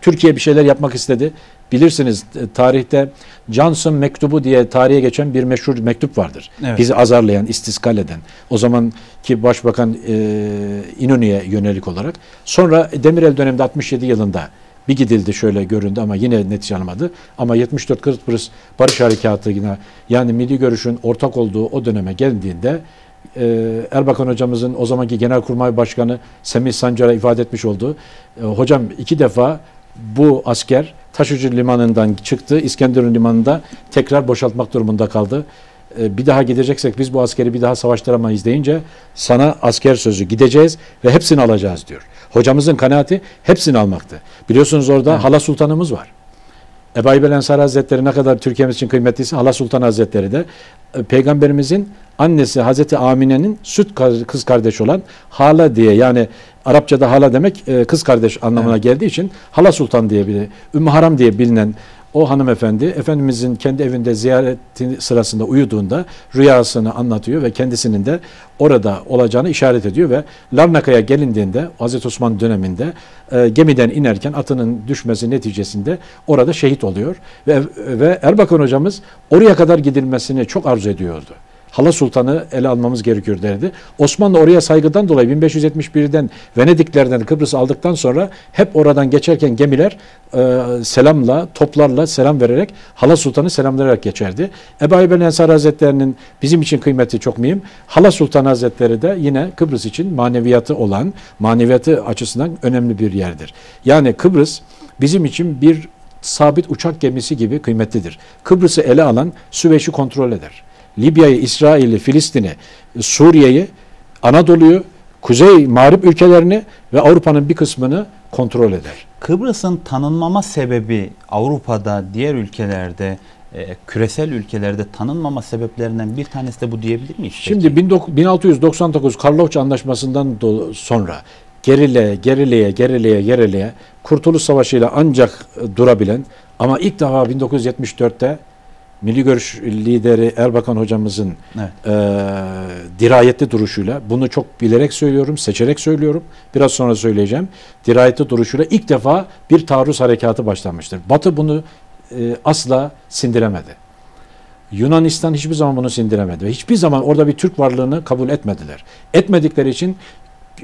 Türkiye bir şeyler yapmak istedi. Bilirsiniz e, tarihte Johnson mektubu diye tarihe geçen bir meşhur mektup vardır. Evet. Bizi azarlayan, istiskal eden. O zamanki Başbakan e, İnönü'ye yönelik olarak. Sonra Demirel döneminde 67 yılında bir gidildi şöyle göründü ama yine netice alamadı. Ama 74 Kıbrıs Barış Harekatı'na yani milli görüşün ortak olduğu o döneme geldiğinde e, Erbakan hocamızın o zamanki Genelkurmay Başkanı Semih Sancar'a ifade etmiş olduğu e, hocam iki defa bu asker Taşucu limanından çıktı. İskenderun limanında tekrar boşaltmak durumunda kaldı. E, bir daha gideceksek biz bu askeri bir daha savaştıramayız deyince sana asker sözü gideceğiz ve hepsini alacağız diyor. Hocamızın kanaati hepsini almaktı. Biliyorsunuz orada Evet. Hala Sultanımız var. Ebu Ayyub Hazretleri ne kadar Türkiye'miz için kıymetliyse Hala Sultan Hazretleri de e, Peygamberimizin annesi Hazreti Amine'nin süt kız kardeşi olan Hala diye yani Arapçada hala demek e, kız kardeş anlamına Evet. geldiği için Hala Sultan diye bir Ümmü Haram diye bilinen o hanımefendi Efendimizin kendi evinde ziyareti sırasında uyuduğunda rüyasını anlatıyor ve kendisinin de orada olacağını işaret ediyor ve Larnaka'ya gelindiğinde Hazreti Osman döneminde e, gemiden inerken atının düşmesi neticesinde orada şehit oluyor ve, ve Erbakan hocamız oraya kadar gidilmesini çok arzu ediyordu. Hala Sultan'ı ele almamız gerekiyor derdi. Osmanlı oraya saygıdan dolayı 1571'den Venediklerden Kıbrıs'ı aldıktan sonra hep oradan geçerken gemiler e, selamla, toplarla selam vererek Hala Sultan'ı selamlayarak geçerdi. Ebu Ayyub el-Ensar Hazretleri'nin bizim için kıymeti çok mühim. Hala Sultan Hazretleri de yine Kıbrıs için maneviyatı olan, maneviyatı açısından önemli bir yerdir. Yani Kıbrıs bizim için bir sabit uçak gemisi gibi kıymetlidir. Kıbrıs'ı ele alan Süveyş'i kontrol eder. Libya'yı, İsrail'i, Filistin'i, Suriye'yi, Anadolu'yu, Kuzey Mağrip ülkelerini ve Avrupa'nın bir kısmını kontrol eder. Kıbrıs'ın tanınmama sebebi Avrupa'da, diğer ülkelerde, e, küresel ülkelerde tanınmama sebeplerinden bir tanesi de bu diyebilir miyiz? Şimdi 19- 1699 Karlofça Anlaşması'ndan sonra gerile, gerileye, gerileye, gerileye Kurtuluş Savaşı ile ancak durabilen ama ilk defa 1974'te Milli Görüş lideri Erbakan hocamızın Evet. e, dirayetli duruşuyla bunu çok bilerek söylüyorum, seçerek söylüyorum. Biraz sonra söyleyeceğim. Dirayetli duruşuyla ilk defa bir taarruz harekatı başlanmıştır. Batı bunu e, asla sindiremedi. Yunanistan hiçbir zaman bunu sindiremedi ve hiçbir zaman orada bir Türk varlığını kabul etmediler. Etmedikleri için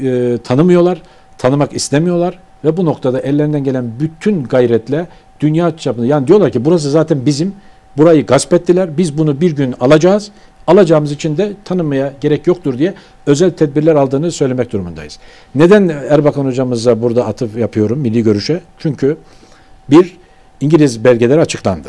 e, tanımıyorlar, tanımak istemiyorlar ve bu noktada ellerinden gelen bütün gayretle dünya çapında yani diyorlar ki burası zaten bizim, burayı gasp ettiler, biz bunu bir gün alacağız, alacağımız için de tanımaya gerek yoktur diye özel tedbirler aldığını söylemek durumundayız. Neden Erbakan hocamıza burada atıf yapıyorum milli görüşe? Çünkü bir, İngiliz belgeleri açıklandı.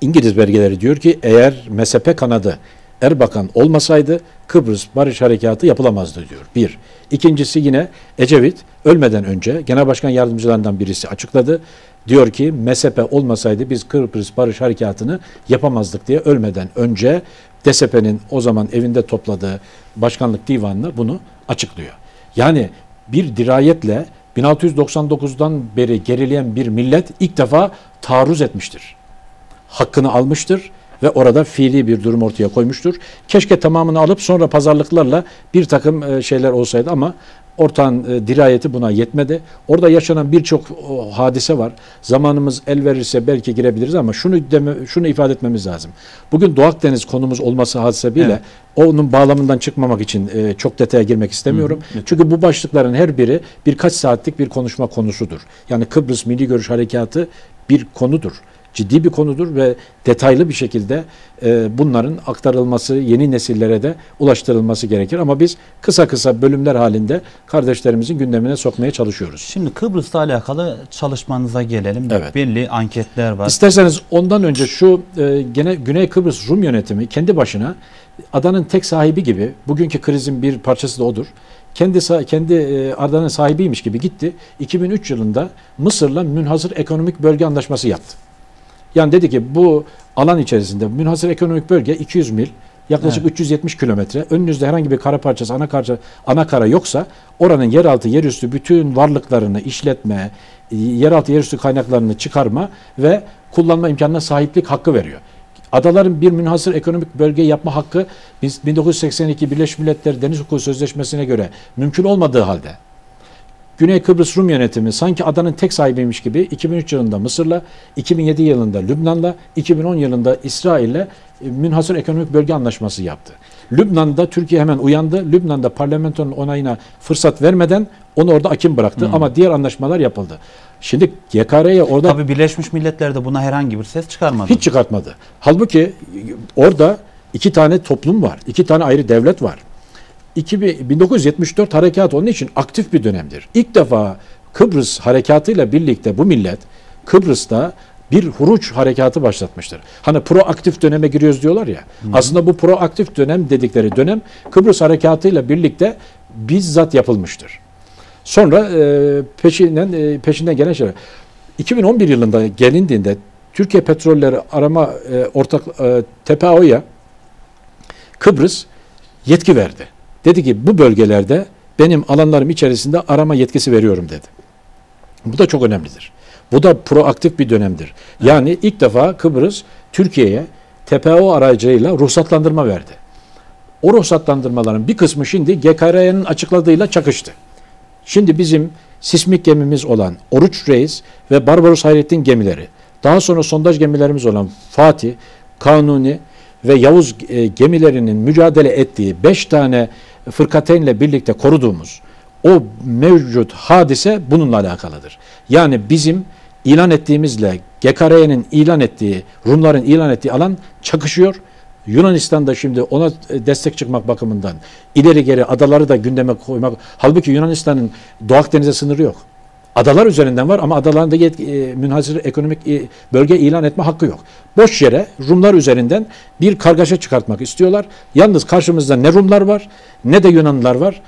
İngiliz belgeleri diyor ki eğer MSP kanadı Erbakan olmasaydı Kıbrıs Barış Harekatı yapılamazdı diyor. Bir. İkincisi yine Ecevit ölmeden önce Genel Başkan Yardımcılarından birisi açıkladı. Diyor ki MSP olmasaydı biz Kıbrıs Barış Harekatı'nı yapamazdık diye ölmeden önce DSP'nin o zaman evinde topladığı başkanlık divanına bunu açıklıyor. Yani bir dirayetle 1699'dan beri gerileyen bir millet ilk defa taarruz etmiştir hakkını almıştır ve orada fiili bir durum ortaya koymuştur. Keşke tamamını alıp sonra pazarlıklarla bir takım e, şeyler olsaydı ama ortağın e, dirayeti buna yetmedi. Orada yaşanan birçok hadise var. Zamanımız el verirse belki girebiliriz ama şunu deme, şunu ifade etmemiz lazım. Bugün Doğu Akdeniz konumuz olması hasebiyle Evet. onun bağlamından çıkmamak için e, çok detaya girmek istemiyorum. Hı hı. Çünkü bu başlıkların her biri birkaç saatlik bir konuşma konusudur. Yani Kıbrıs Milli Görüş Harekatı bir konudur. Ciddi bir konudur ve detaylı bir şekilde e, bunların aktarılması, yeni nesillere de ulaştırılması gerekir. Ama biz kısa kısa bölümler halinde kardeşlerimizin gündemine sokmaya çalışıyoruz. Şimdi Kıbrıs'la alakalı çalışmanıza gelelim. Evet. Belli anketler var. İsterseniz ondan önce şu e, gene Güney Kıbrıs Rum yönetimi kendi başına adanın tek sahibi gibi bugünkü krizin bir parçası da odur. Kendi kendi e, adanın sahibiymiş gibi gitti. 2003 yılında Mısır'la münhasır ekonomik bölge anlaşması yaptı. Yani dedi ki bu alan içerisinde münhasır ekonomik bölge 200 mil yaklaşık Evet. 370 kilometre. Önünüzde herhangi bir kara parçası, ana kara, ana kara yoksa oranın yeraltı, yerüstü bütün varlıklarını işletme, e, yeraltı, yerüstü kaynaklarını çıkarma ve kullanma imkanına sahiplik hakkı veriyor. Adaların bir münhasır ekonomik bölge yapma hakkı biz 1982 Birleşmiş Milletler Deniz Hukuku Sözleşmesi'ne göre mümkün olmadığı halde Güney Kıbrıs Rum yönetimi sanki adanın tek sahibiymiş gibi 2003 yılında Mısır'la, 2007 yılında Lübnan'la, 2010 yılında İsrail'le e, münhasır ekonomik bölge anlaşması yaptı. Lübnan'da Türkiye hemen uyandı. Lübnan'da parlamentonun onayına fırsat vermeden onu orada akim bıraktı ama diğer anlaşmalar yapıldı. Şimdi YKR'ye orada Tabii Birleşmiş Milletler de buna herhangi bir ses çıkarmadı. hiç çıkartmadı. Halbuki orada iki tane toplum var. iki tane ayrı devlet var. 2000 1974 harekat onun için aktif bir dönemdir. İlk defa Kıbrıs harekatıyla birlikte bu millet Kıbrıs'ta bir huruç harekatı başlatmıştır. Hani proaktif döneme giriyoruz diyorlar ya. Aslında bu proaktif dönem dedikleri dönem Kıbrıs harekatıyla birlikte bizzat yapılmıştır. Sonra e, peşinden e, peşinden gelen şeyler. 2011 yılında gelindiğinde Türkiye Petrolleri Arama e, Ortak e, TPAO'ya Kıbrıs yetki verdi. Dedi ki bu bölgelerde benim alanlarım içerisinde arama yetkisi veriyorum dedi. Bu da çok önemlidir. Bu da proaktif bir dönemdir. Yani ilk defa Kıbrıs Türkiye'ye TPO aracıyla ruhsatlandırma verdi. O ruhsatlandırmaların bir kısmı şimdi GKR'nin açıkladığıyla çakıştı. Şimdi bizim sismik gemimiz olan Oruç Reis ve Barbaros Hayrettin gemileri, daha sonra sondaj gemilerimiz olan Fatih, Kanuni ve Yavuz e, gemilerinin mücadele ettiği 5 tane fırkateynle birlikte koruduğumuz o mevcut hadise bununla alakalıdır. Yani bizim ilan ettiğimizle GKR'nin ilan ettiği, Rumların ilan ettiği alan çakışıyor. Yunanistan da şimdi ona e, destek çıkmak bakımından ileri geri adaları da gündeme koymak. Halbuki Yunanistan'ın Doğu Akdeniz'e sınırı yok. Adalar üzerinden var ama adalarında yet, e, münhasır ekonomik e, bölge ilan etme hakkı yok. Boş yere Rumlar üzerinden bir kargaşa çıkartmak istiyorlar. Yalnız karşımızda ne Rumlar var ne de Yunanlılar var.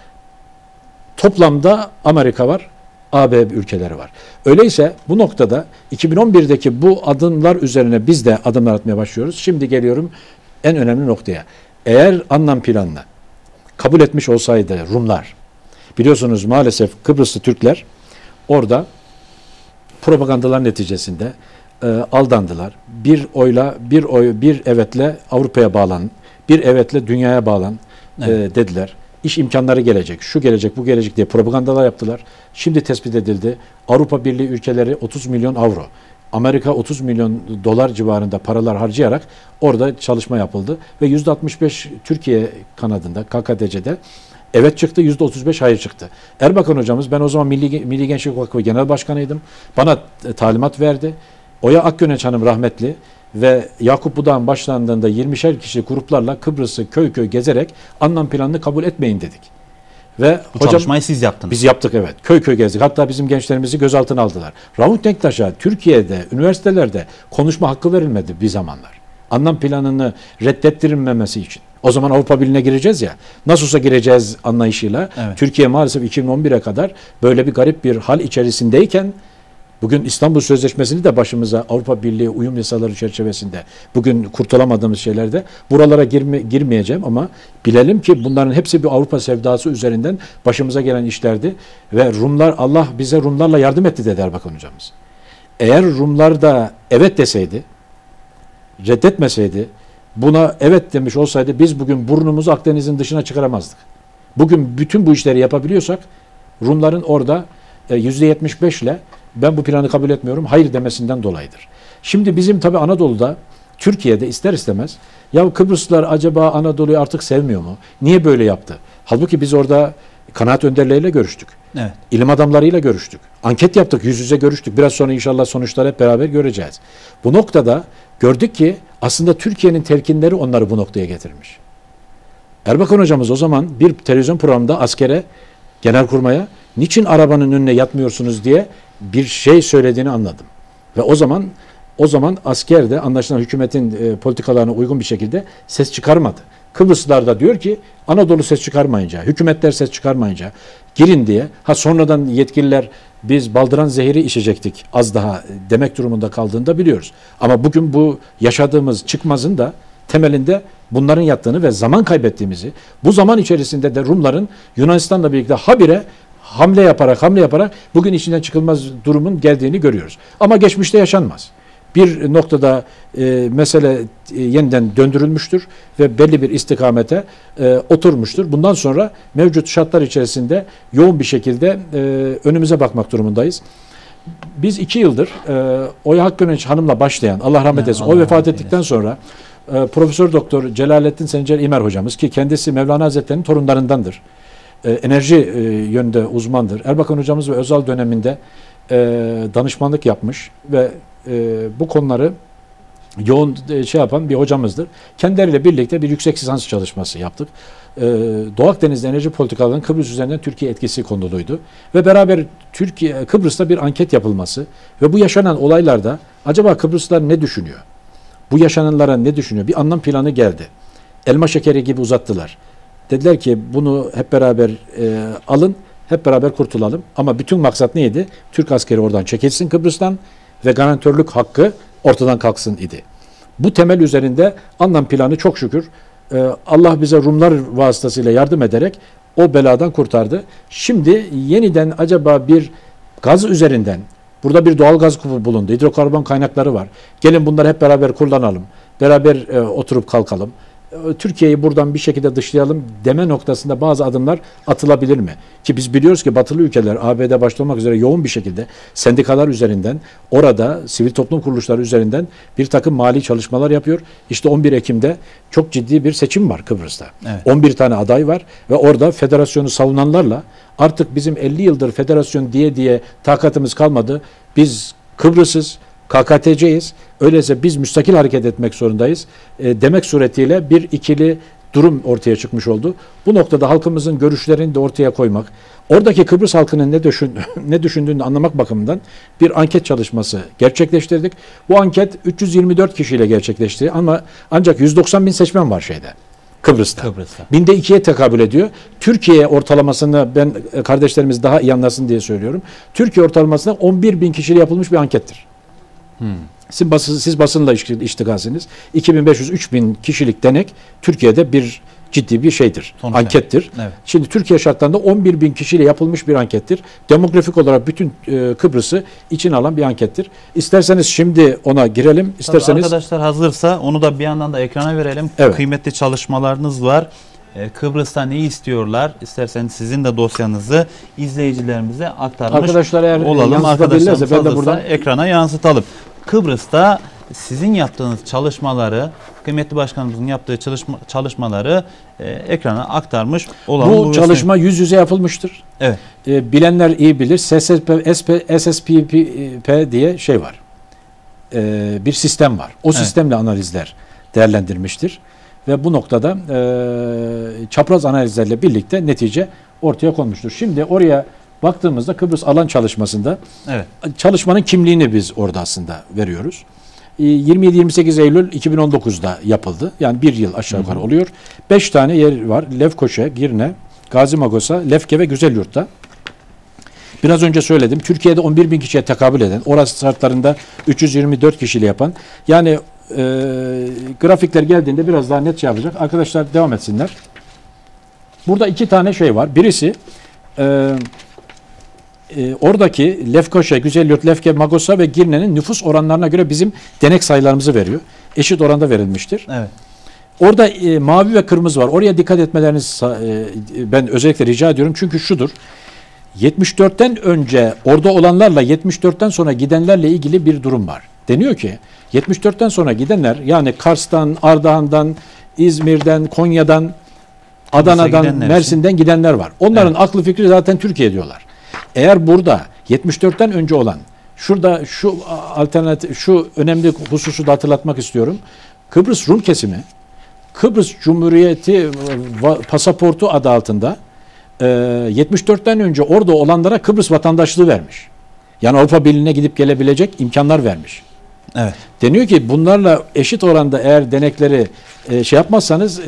Toplamda Amerika var, AB ülkeleri var. Öyleyse bu noktada 2011'deki bu adımlar üzerine biz de adımlar atmaya başlıyoruz. Şimdi geliyorum en önemli noktaya. Eğer anlam planını kabul etmiş olsaydı Rumlar, biliyorsunuz maalesef Kıbrıslı Türkler orada propagandalar neticesinde e, aldandılar. Bir oyla, bir oy, bir evetle Avrupa'ya bağlan, bir evetle dünyaya bağlan e, Evet. dediler. İş imkanları gelecek, şu gelecek, bu gelecek diye propagandalar yaptılar. Şimdi tespit edildi. Avrupa Birliği ülkeleri 30 milyon avro, Amerika 30 milyon dolar civarında paralar harcayarak orada çalışma yapıldı ve %65 Türkiye kanadında KKTC'de evet çıktı, %35 hayır çıktı. Erbakan hocamız ben o zaman Milli, Milli Gençlik Vakfı Genel Başkanıydım. Bana talimat verdi. Oya Akgöneç Hanım rahmetli ve Yakup Budağ'ın başlandığında 20'şer kişi gruplarla Kıbrıs'ı köy köy gezerek anlam planını kabul etmeyin dedik. Ve Bu hocam çalışmayı siz yaptınız. biz yaptık evet. Köy köy gezdik. Hatta bizim gençlerimizi gözaltına aldılar. Rauf Denktaş'a Türkiye'de, üniversitelerde konuşma hakkı verilmedi bir zamanlar. Anlam planını reddettirilmemesi için. O zaman Avrupa Birliği'ne gireceğiz ya. Nasıl olsa gireceğiz anlayışıyla. Evet. Türkiye maalesef 2011'e kadar böyle bir garip bir hal içerisindeyken Bugün İstanbul Sözleşmesi'ni de başımıza Avrupa Birliği uyum yasaları çerçevesinde bugün kurtulamadığımız şeylerde buralara girme, girmeyeceğim ama bilelim ki bunların hepsi bir Avrupa sevdası üzerinden başımıza gelen işlerdi ve Rumlar Allah bize Rumlarla yardım etti dedi Erbakan hocamız. Eğer Rumlar da evet deseydi, reddetmeseydi, buna evet demiş olsaydı biz bugün burnumuzu Akdeniz'in dışına çıkaramazdık. Bugün bütün bu işleri yapabiliyorsak Rumların orada e, %75 ile ben bu planı kabul etmiyorum hayır demesinden dolayıdır. Şimdi bizim tabi Anadolu'da Türkiye'de ister istemez ya Kıbrıslılar acaba Anadolu'yu artık sevmiyor mu? Niye böyle yaptı? Halbuki biz orada kanaat önderleriyle görüştük. Evet. İlim adamlarıyla görüştük. Anket yaptık, yüz yüze görüştük. Biraz sonra inşallah sonuçları hep beraber göreceğiz. Bu noktada gördük ki aslında Türkiye'nin telkinleri onları bu noktaya getirmiş. Erbakan hocamız o zaman bir televizyon programında askere, genelkurmaya niçin arabanın önüne yatmıyorsunuz diye bir şey söylediğini anladım. Ve o zaman o zaman asker de anlaşılan hükümetin e, politikalarına uygun bir şekilde ses çıkarmadı. Kıbrıslılar da diyor ki Anadolu ses çıkarmayınca, hükümetler ses çıkarmayınca girin diye. Ha sonradan yetkililer biz baldıran zehiri içecektik az daha demek durumunda kaldığını da biliyoruz. Ama bugün bu yaşadığımız çıkmazın da temelinde bunların yattığını ve zaman kaybettiğimizi, bu zaman içerisinde de Rumların Yunanistan'la birlikte habire hamle yaparak hamle yaparak bugün içinden çıkılmaz durumun geldiğini görüyoruz. Ama geçmişte yaşanmaz. Bir noktada e, mesele e, yeniden döndürülmüştür ve belli bir istikamete e, oturmuştur. Bundan sonra mevcut şartlar içerisinde yoğun bir şekilde e, önümüze bakmak durumundayız. Biz iki yıldır e, Oya Hakkönenç Hanım'la başlayan, Allah rahmet eylesin, o vefat ettikten sonra e, Profesör Doktor Celalettin Sencer İmer hocamız ki kendisi Mevlana Hazretleri'nin torunlarındandır. E, enerji e, yönde uzmandır. Erbakan hocamız ve Özal döneminde e, danışmanlık yapmış ve e, bu konuları yoğun e, şey yapan bir hocamızdır. Kendileriyle birlikte bir yüksek lisans çalışması yaptık. E, Doğu Akdeniz enerji politikalarının Kıbrıs üzerinden Türkiye etkisi konuluydu. Ve beraber Türkiye Kıbrıs'ta bir anket yapılması ve bu yaşanan olaylarda acaba Kıbrıslılar ne düşünüyor? Bu yaşananlara ne düşünüyor? Bir anlam planı geldi. Elma şekeri gibi uzattılar. Dediler ki bunu hep beraber e, alın, hep beraber kurtulalım. Ama bütün maksat neydi? Türk askeri oradan çekilsin Kıbrıs'tan ve garantörlük hakkı ortadan kalksın idi. Bu temel üzerinde anlam planı çok şükür e, Allah bize Rumlar vasıtasıyla yardım ederek o beladan kurtardı. Şimdi yeniden acaba bir gaz üzerinden Burada bir doğal gaz kubu bulundu. Hidrokarbon kaynakları var. Gelin bunları hep beraber kullanalım. Beraber e, oturup kalkalım. E, Türkiye'yi buradan bir şekilde dışlayalım deme noktasında bazı adımlar atılabilir mi? Ki biz biliyoruz ki batılı ülkeler ABD başta olmak üzere yoğun bir şekilde sendikalar üzerinden orada sivil toplum kuruluşları üzerinden bir takım mali çalışmalar yapıyor. İşte 11 Ekim'de çok ciddi bir seçim var Kıbrıs'ta. Evet. 11 tane aday var ve orada federasyonu savunanlarla artık bizim 50 yıldır federasyon diye diye takatımız kalmadı. Biz Kıbrıs'ız, KKTC'yiz. Öyleyse biz müstakil hareket etmek zorundayız. E, demek suretiyle bir ikili durum ortaya çıkmış oldu. Bu noktada halkımızın görüşlerini de ortaya koymak, oradaki Kıbrıs halkının ne, düşün, *laughs* ne düşündüğünü anlamak bakımından bir anket çalışması gerçekleştirdik. Bu anket 324 kişiyle gerçekleşti ama ancak 190 bin seçmen var şeyde. Kıbrıs'ta. Kıbrıs'ta. Binde ikiye tekabül ediyor. Türkiye ortalamasını ben kardeşlerimiz daha iyi anlasın diye söylüyorum. Türkiye ortalamasında 11 bin kişiyle yapılmış bir ankettir. Siz, basın, siz basınla işti- iştigalsiniz. 2500-3000 kişilik denek Türkiye'de bir ciddi bir şeydir. Sonuç ankettir. Evet. Şimdi Türkiye şartlarında 11 bin kişiyle yapılmış bir ankettir. Demografik olarak bütün e, Kıbrıs'ı içine alan bir ankettir. İsterseniz şimdi ona girelim. Tabii İsterseniz arkadaşlar hazırsa onu da bir yandan da ekrana verelim. Evet. Kıymetli çalışmalarınız var. Ee, Kıbrıs'ta ne istiyorlar? İsterseniz sizin de dosyanızı izleyicilerimize aktarmış Arkadaşlar eğer olalım. Arkadaşlarımız ben de buradan- ekrana yansıtalım. Kıbrıs'ta sizin yaptığınız çalışmaları, kıymetli başkanımızın yaptığı çalışma, çalışmaları e, ekrana aktarmış olalım. bu çalışma yüz yüze yapılmıştır. Evet. E, bilenler iyi bilir. SSP, SP, SSPP diye şey var. E, bir sistem var. O Evet. sistemle analizler değerlendirmiştir. Ve bu noktada e, çapraz analizlerle birlikte netice ortaya konmuştur. Şimdi oraya baktığımızda Kıbrıs alan çalışmasında Evet. çalışmanın kimliğini biz orada aslında veriyoruz. E, 27-28 Eylül 2019'da yapıldı. Yani bir yıl aşağı yukarı oluyor. Beş tane yer var. Lefkoşa, Girne, Gazi Magosa, Lefke ve Güzelyurt'ta. Biraz önce söyledim. Türkiye'de 11 bin kişiye tekabül eden, orası şartlarında 324 kişiyle yapan. Yani e, grafikler geldiğinde biraz daha net şey yapacak. Arkadaşlar devam etsinler. Burada iki tane şey var. Birisi e, e, oradaki Lefkoşa, Güzelyurt, Lefke, Magosa ve Girne'nin nüfus oranlarına göre bizim denek sayılarımızı veriyor. Eşit oranda verilmiştir. Evet. Orada e, mavi ve kırmızı var. Oraya dikkat etmelerinizi e, ben özellikle rica ediyorum. Çünkü şudur. 74'ten önce orada olanlarla 74'ten sonra gidenlerle ilgili bir durum var. Deniyor ki 74'ten sonra gidenler yani Kars'tan, Ardahan'dan, İzmir'den, Konya'dan, Adana'dan, gidenler Mersin'den gidenler var. Onların aklı fikri zaten Türkiye diyorlar. Eğer burada 74'ten önce olan şurada şu alternatif şu önemli hususu da hatırlatmak istiyorum. Kıbrıs Rum kesimi Kıbrıs Cumhuriyeti e, pasaportu adı altında e, 74'ten önce orada olanlara Kıbrıs vatandaşlığı vermiş. Yani Avrupa Birliği'ne gidip gelebilecek imkanlar vermiş. Evet. Deniyor ki bunlarla eşit oranda eğer denekleri e, şey yapmazsanız e,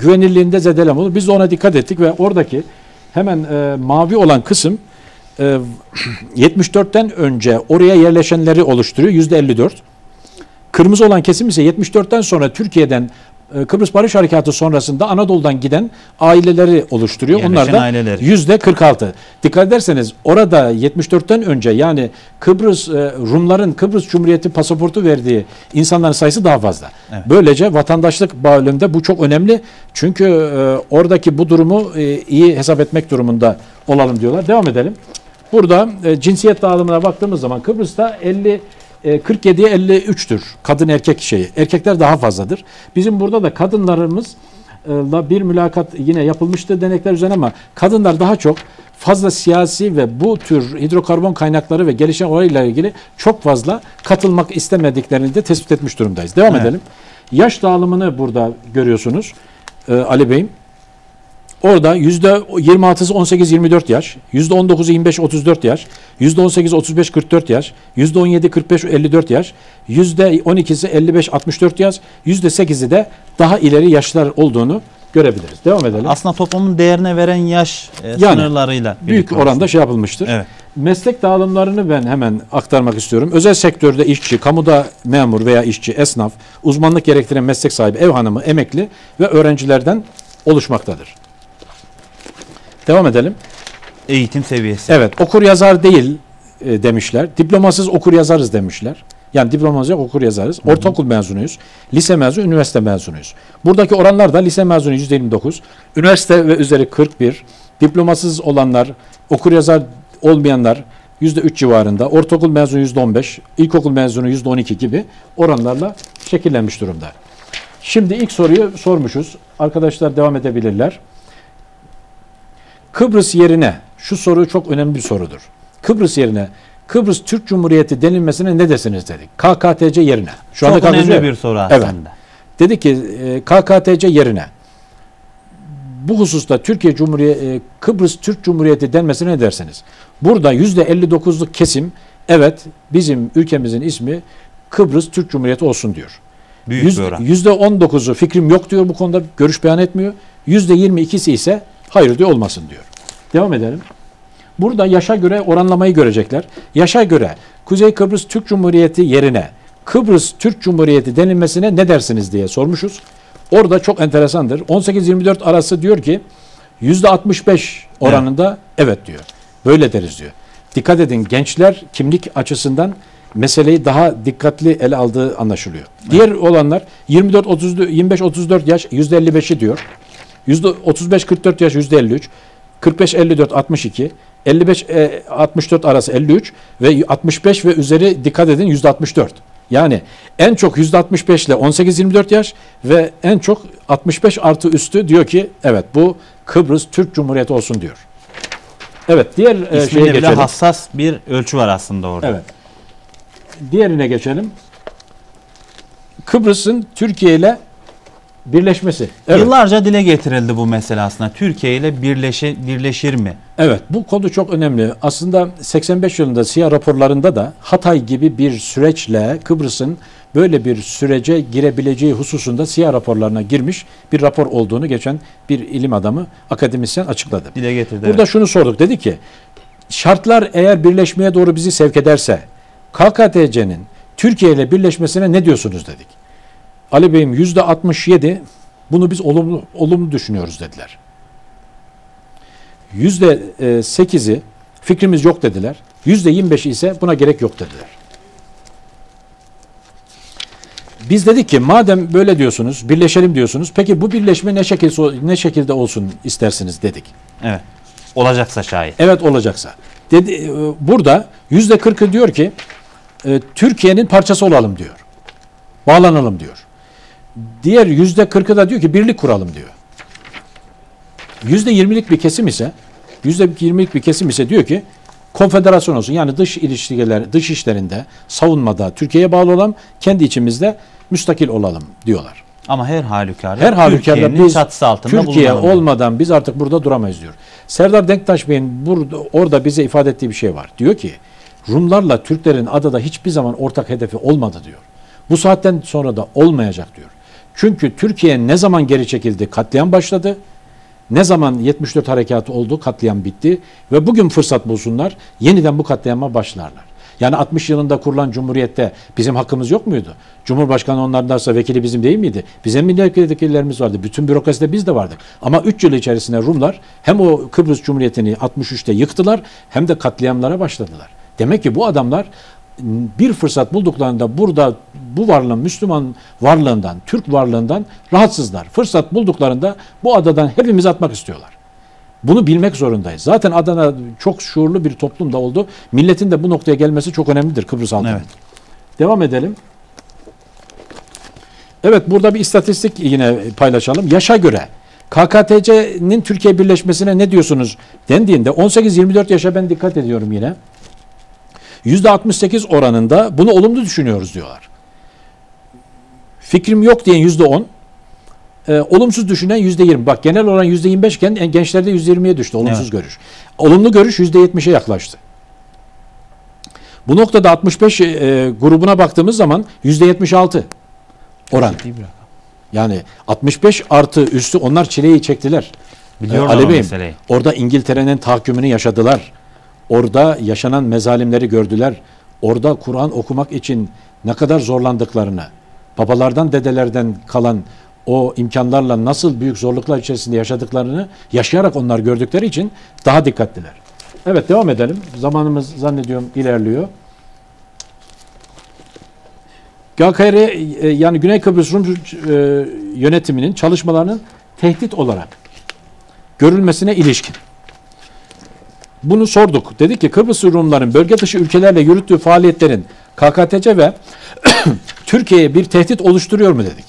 güvenilirliğinde zedelem olur. Biz de ona dikkat ettik ve oradaki hemen e, mavi olan kısım e, *clears throat* 74'ten önce oraya yerleşenleri oluşturuyor. Yüzde 54. Kırmızı olan kesim ise 74'ten sonra Türkiye'den Kıbrıs Barış Harekatı sonrasında Anadolu'dan giden aileleri oluşturuyor. Yerleşen Onlar da aileleri. yüzde 46. Dikkat ederseniz orada 74'ten önce yani Kıbrıs e, Rumların Kıbrıs Cumhuriyeti pasaportu verdiği insanların sayısı daha fazla. Evet. Böylece vatandaşlık bağlamında bu çok önemli. Çünkü e, oradaki bu durumu e, iyi hesap etmek durumunda olalım diyorlar. Devam edelim. Burada e, cinsiyet dağılımına baktığımız zaman Kıbrıs'ta 50 e, 47'ye 53'tür kadın erkek şeyi. Erkekler daha fazladır. Bizim burada da kadınlarımızla bir mülakat yine yapılmıştı denekler üzerine ama kadınlar daha çok fazla siyasi ve bu tür hidrokarbon kaynakları ve gelişen olayla ilgili çok fazla katılmak istemediklerini de tespit etmiş durumdayız. Devam Evet. edelim. Yaş dağılımını burada görüyorsunuz e, Ali Bey'im. Orada %26'sı 18-24 yaş, %19'u 25-34 yaş, %18'i 35-44 yaş, %17 45-54 yaş, %12'si 55-64 yaş, %8'i de daha ileri yaşlar olduğunu görebiliriz. Devam edelim. Aslında toplumun değerine veren yaş e, sınırlarıyla Büyük oranda oluştu. şey yapılmıştır. Evet. Meslek dağılımlarını ben hemen aktarmak istiyorum. Özel sektörde işçi, kamuda memur veya işçi, esnaf, uzmanlık gerektiren meslek sahibi, ev hanımı, emekli ve öğrencilerden oluşmaktadır. Devam edelim. Eğitim seviyesi. Evet, okur yazar değil e, demişler. Diplomasız okur yazarız demişler. Yani diplomamız yok okur yazarız. Ortaokul mezunuyuz. Lise mezunu, üniversite mezunuyuz. Buradaki oranlar da lise mezunu %29, üniversite ve üzeri 41, diplomasız olanlar, okur yazar olmayanlar %3 civarında, ortaokul mezunu %15, ilkokul mezunu %12 gibi oranlarla şekillenmiş durumda. Şimdi ilk soruyu sormuşuz. Arkadaşlar devam edebilirler. Kıbrıs yerine, şu soru çok önemli bir sorudur. Kıbrıs yerine Kıbrıs Türk Cumhuriyeti denilmesine ne desiniz dedik. KKTC yerine. Şu Çok anda önemli KKTC bir soru aslında. Evet. Dedi ki e, KKTC yerine bu hususta Türkiye Cumhuriyeti e, Kıbrıs Türk Cumhuriyeti denmesine ne dersiniz? Burada %59'luk kesim evet bizim ülkemizin ismi Kıbrıs Türk Cumhuriyeti olsun diyor. Büyük Yüz- bir oran. %19'u fikrim yok diyor bu konuda görüş beyan etmiyor. %22'si ise hayır diyor olmasın diyor. Devam edelim. Burada yaşa göre oranlamayı görecekler. Yaşa göre Kuzey Kıbrıs Türk Cumhuriyeti yerine Kıbrıs Türk Cumhuriyeti denilmesine ne dersiniz diye sormuşuz. Orada çok enteresandır. 18-24 arası diyor ki %65 oranında evet. diyor. Böyle deriz diyor. Dikkat edin gençler kimlik açısından meseleyi daha dikkatli ele aldığı anlaşılıyor. Diğer olanlar 24 30 25 34 yaş %55'i diyor. %35-44 yaş %53, 45-54 62, 55-64 arası 53 ve 65 ve üzeri dikkat edin %64. Yani en çok %65 ile 18-24 yaş ve en çok 65 artı üstü diyor ki evet bu Kıbrıs Türk Cumhuriyeti olsun diyor. Evet diğer e, şeye İsminde bile geçelim. hassas bir ölçü var aslında orada. Evet. Diğerine geçelim. Kıbrıs'ın Türkiye ile birleşmesi. Evet. Yıllarca dile getirildi bu mesele aslında. Türkiye ile birleşi, birleşir mi? Evet bu konu çok önemli. Aslında 85 yılında siyah raporlarında da Hatay gibi bir süreçle Kıbrıs'ın böyle bir sürece girebileceği hususunda siyah raporlarına girmiş bir rapor olduğunu geçen bir ilim adamı akademisyen açıkladı. Dile getirdi. Burada evet. şunu sorduk. Dedi ki şartlar eğer birleşmeye doğru bizi sevk ederse KKTC'nin Türkiye ile birleşmesine ne diyorsunuz dedik. Ali Bey'im yüzde 67 bunu biz olumlu, olumlu düşünüyoruz dediler. Yüzde e, 8'i fikrimiz yok dediler. Yüzde 25'i ise buna gerek yok dediler. Biz dedik ki madem böyle diyorsunuz, birleşelim diyorsunuz. Peki bu birleşme ne şekilde ne şekilde olsun istersiniz dedik. Evet. Olacaksa şayet. Evet olacaksa. Dedi, e, burada yüzde kırkı diyor ki e, Türkiye'nin parçası olalım diyor. Bağlanalım diyor. Diğer yüzde kırkı da diyor ki birlik kuralım diyor. Yüzde yirmilik bir kesim ise yüzde yirmilik bir kesim ise diyor ki konfederasyon olsun. Yani dış ilişkiler, dış işlerinde, savunmada Türkiye'ye bağlı olalım, kendi içimizde müstakil olalım diyorlar. Ama her halükarda Her halükarda biz çatısı altında Türkiye olmadan biz artık burada duramayız diyor. Serdar Denktaş Bey'in burada orada bize ifade ettiği bir şey var. Diyor ki Rumlarla Türklerin adada hiçbir zaman ortak hedefi olmadı diyor. Bu saatten sonra da olmayacak diyor. Çünkü Türkiye ne zaman geri çekildi? Katliam başladı. Ne zaman 74 harekatı oldu, katliam bitti ve bugün fırsat bulsunlar, yeniden bu katliama başlarlar. Yani 60 yılında kurulan cumhuriyette bizim hakkımız yok muydu? Cumhurbaşkanı onlardansa vekili bizim değil miydi? Bizim milletvekillerimiz vardı. Bütün bürokraside biz de vardık. Ama 3 yıl içerisinde Rumlar hem o Kıbrıs Cumhuriyeti'ni 63'te yıktılar hem de katliamlara başladılar. Demek ki bu adamlar bir fırsat bulduklarında burada bu varlığın Müslüman varlığından, Türk varlığından rahatsızlar. Fırsat bulduklarında bu adadan hepimiz atmak istiyorlar. Bunu bilmek zorundayız. Zaten Adana çok şuurlu bir toplumda oldu. Milletin de bu noktaya gelmesi çok önemlidir Kıbrıs halkının. Evet. Devam edelim. Evet burada bir istatistik yine paylaşalım. Yaşa göre KKTC'nin Türkiye birleşmesine ne diyorsunuz dendiğinde 18-24 yaşa ben dikkat ediyorum yine. %68 oranında bunu olumlu düşünüyoruz diyorlar. Fikrim yok diyen %10, e, olumsuz düşünen %20. Bak genel oran %25 iken en gençlerde %20'ye düştü olumsuz Evet. görüş. Olumlu görüş %70'e yaklaştı. Bu noktada 65 e, grubuna baktığımız zaman %76 oran. Yani 65 artı üstü onlar çileyi çektiler. Biliyorlar Ee, Ali Bey'im, meseleyi. Orada İngiltere'nin tahakkümünü yaşadılar. Orada yaşanan mezalimleri gördüler. Orada Kur'an okumak için ne kadar zorlandıklarını, babalardan dedelerden kalan o imkanlarla nasıl büyük zorluklar içerisinde yaşadıklarını yaşayarak onlar gördükleri için daha dikkatliler. Evet devam edelim. Zamanımız zannediyorum ilerliyor. GKR e, yani Güney Kıbrıs Rum e, yönetiminin çalışmalarının tehdit olarak görülmesine ilişkin. Bunu sorduk. Dedik ki Kıbrıs Rumların bölge dışı ülkelerle yürüttüğü faaliyetlerin KKTC ve *clears throat* Türkiye'ye bir tehdit oluşturuyor mu dedik.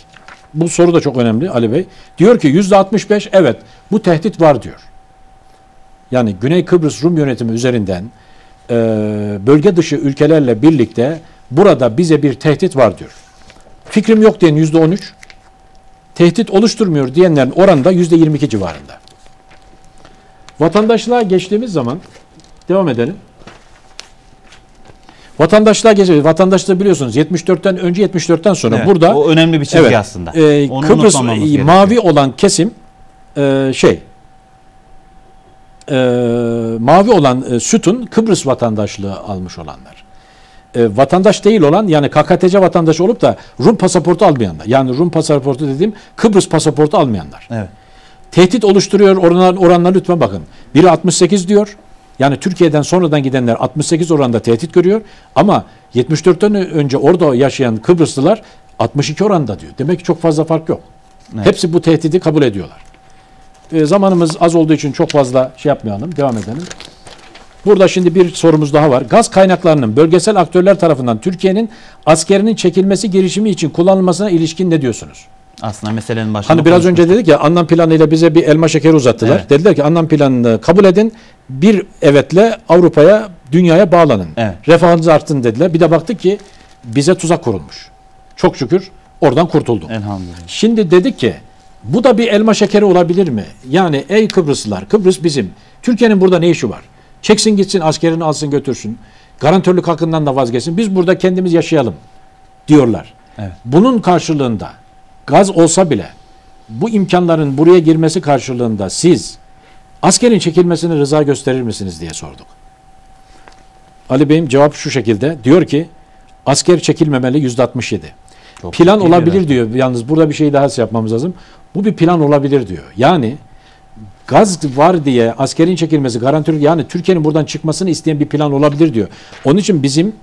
Bu soru da çok önemli Ali Bey. Diyor ki yüzde 65 evet bu tehdit var diyor. Yani Güney Kıbrıs Rum yönetimi üzerinden e, bölge dışı ülkelerle birlikte burada bize bir tehdit var diyor. Fikrim yok diyen yüzde 13, tehdit oluşturmuyor diyenlerin oranı da yüzde 22 civarında. Vatandaşlığa geçtiğimiz zaman devam edelim. Vatandaşlığa geçiyoruz. Vatandaşlığı biliyorsunuz 74'ten önce 74'ten sonra Evet, burada o önemli bir çizgi Evet. aslında. e, Onu Kıbrıs e, gerekiyor. mavi olan kesim e, şey e, mavi olan e, sütun Kıbrıs vatandaşlığı almış olanlar. E, vatandaş değil olan yani KKTC vatandaşı olup da Rum pasaportu almayanlar. Yani Rum pasaportu dediğim Kıbrıs pasaportu almayanlar. Evet. Tehdit oluşturuyor oranlar, oranlar lütfen bakın. Biri 68 diyor. Yani Türkiye'den sonradan gidenler 68 oranda tehdit görüyor. Ama 74'ten önce orada yaşayan Kıbrıslılar 62 oranda diyor. Demek ki çok fazla fark yok. Evet. Hepsi bu tehdidi kabul ediyorlar. E, zamanımız az olduğu için çok fazla şey yapmayalım. Devam edelim. Burada şimdi bir sorumuz daha var. Gaz kaynaklarının bölgesel aktörler tarafından Türkiye'nin askerinin çekilmesi girişimi için kullanılmasına ilişkin ne diyorsunuz? Aslında meselenin başında Hani biraz önce dedik ya anlam planıyla bize bir elma şekeri uzattılar. Evet. Dediler ki anlam planını kabul edin. Bir evetle Avrupa'ya, dünyaya bağlanın. Evet. Refahınız arttın dediler. Bir de baktık ki bize tuzak kurulmuş. Çok şükür oradan kurtulduk. Elhamdülillah. Şimdi dedik ki bu da bir elma şekeri olabilir mi? Yani ey Kıbrıslılar, Kıbrıs bizim. Türkiye'nin burada ne işi var? Çeksin gitsin askerini alsın götürsün. Garantörlük hakkından da vazgeçsin. Biz burada kendimiz yaşayalım diyorlar. Evet. Bunun karşılığında gaz olsa bile bu imkanların buraya girmesi karşılığında siz askerin çekilmesine rıza gösterir misiniz diye sorduk. Ali Bey'im cevap şu şekilde. Diyor ki asker çekilmemeli yüzde 67. Çok Plan olabilir rakam. diyor. Yalnız burada bir şey daha yapmamız lazım. Bu bir plan olabilir diyor. Yani gaz var diye askerin çekilmesi garantörlük yani Türkiye'nin buradan çıkmasını isteyen bir plan olabilir diyor. Onun için bizim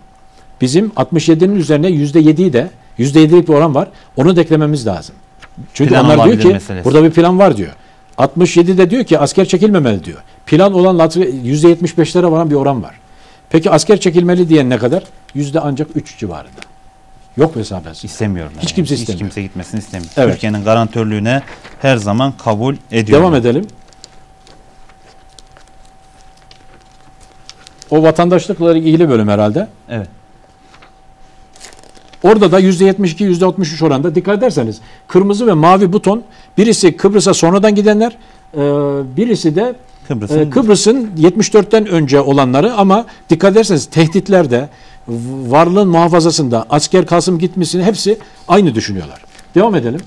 bizim 67'nin üzerine %7'yi de %7'lik bir oran var. Onu da eklememiz lazım. Çünkü Plan onlar diyor ki meselesi. burada bir plan var diyor. 67 de diyor ki asker çekilmemeli diyor. Plan olan %75'lere varan bir oran var. Peki asker çekilmeli diyen ne kadar? Yüzde ancak 3 civarında. Yok mesafesi. İstemiyorum. Hiç kimse Hiç istemiyor. kimse gitmesini istemiyor. Evet. Türkiye'nin garantörlüğüne her zaman kabul ediyor. Devam edelim. O vatandaşlıkla ilgili bölüm herhalde. Evet. Orada da %72, %63 oranda dikkat ederseniz kırmızı ve mavi buton birisi Kıbrıs'a sonradan gidenler, e, birisi de Kıbrıs'ın e, Kıbrıs'ın 74'ten önce olanları ama dikkat ederseniz tehditlerde, varlığın muhafazasında asker Kasım gitmesini hepsi aynı düşünüyorlar. Devam edelim.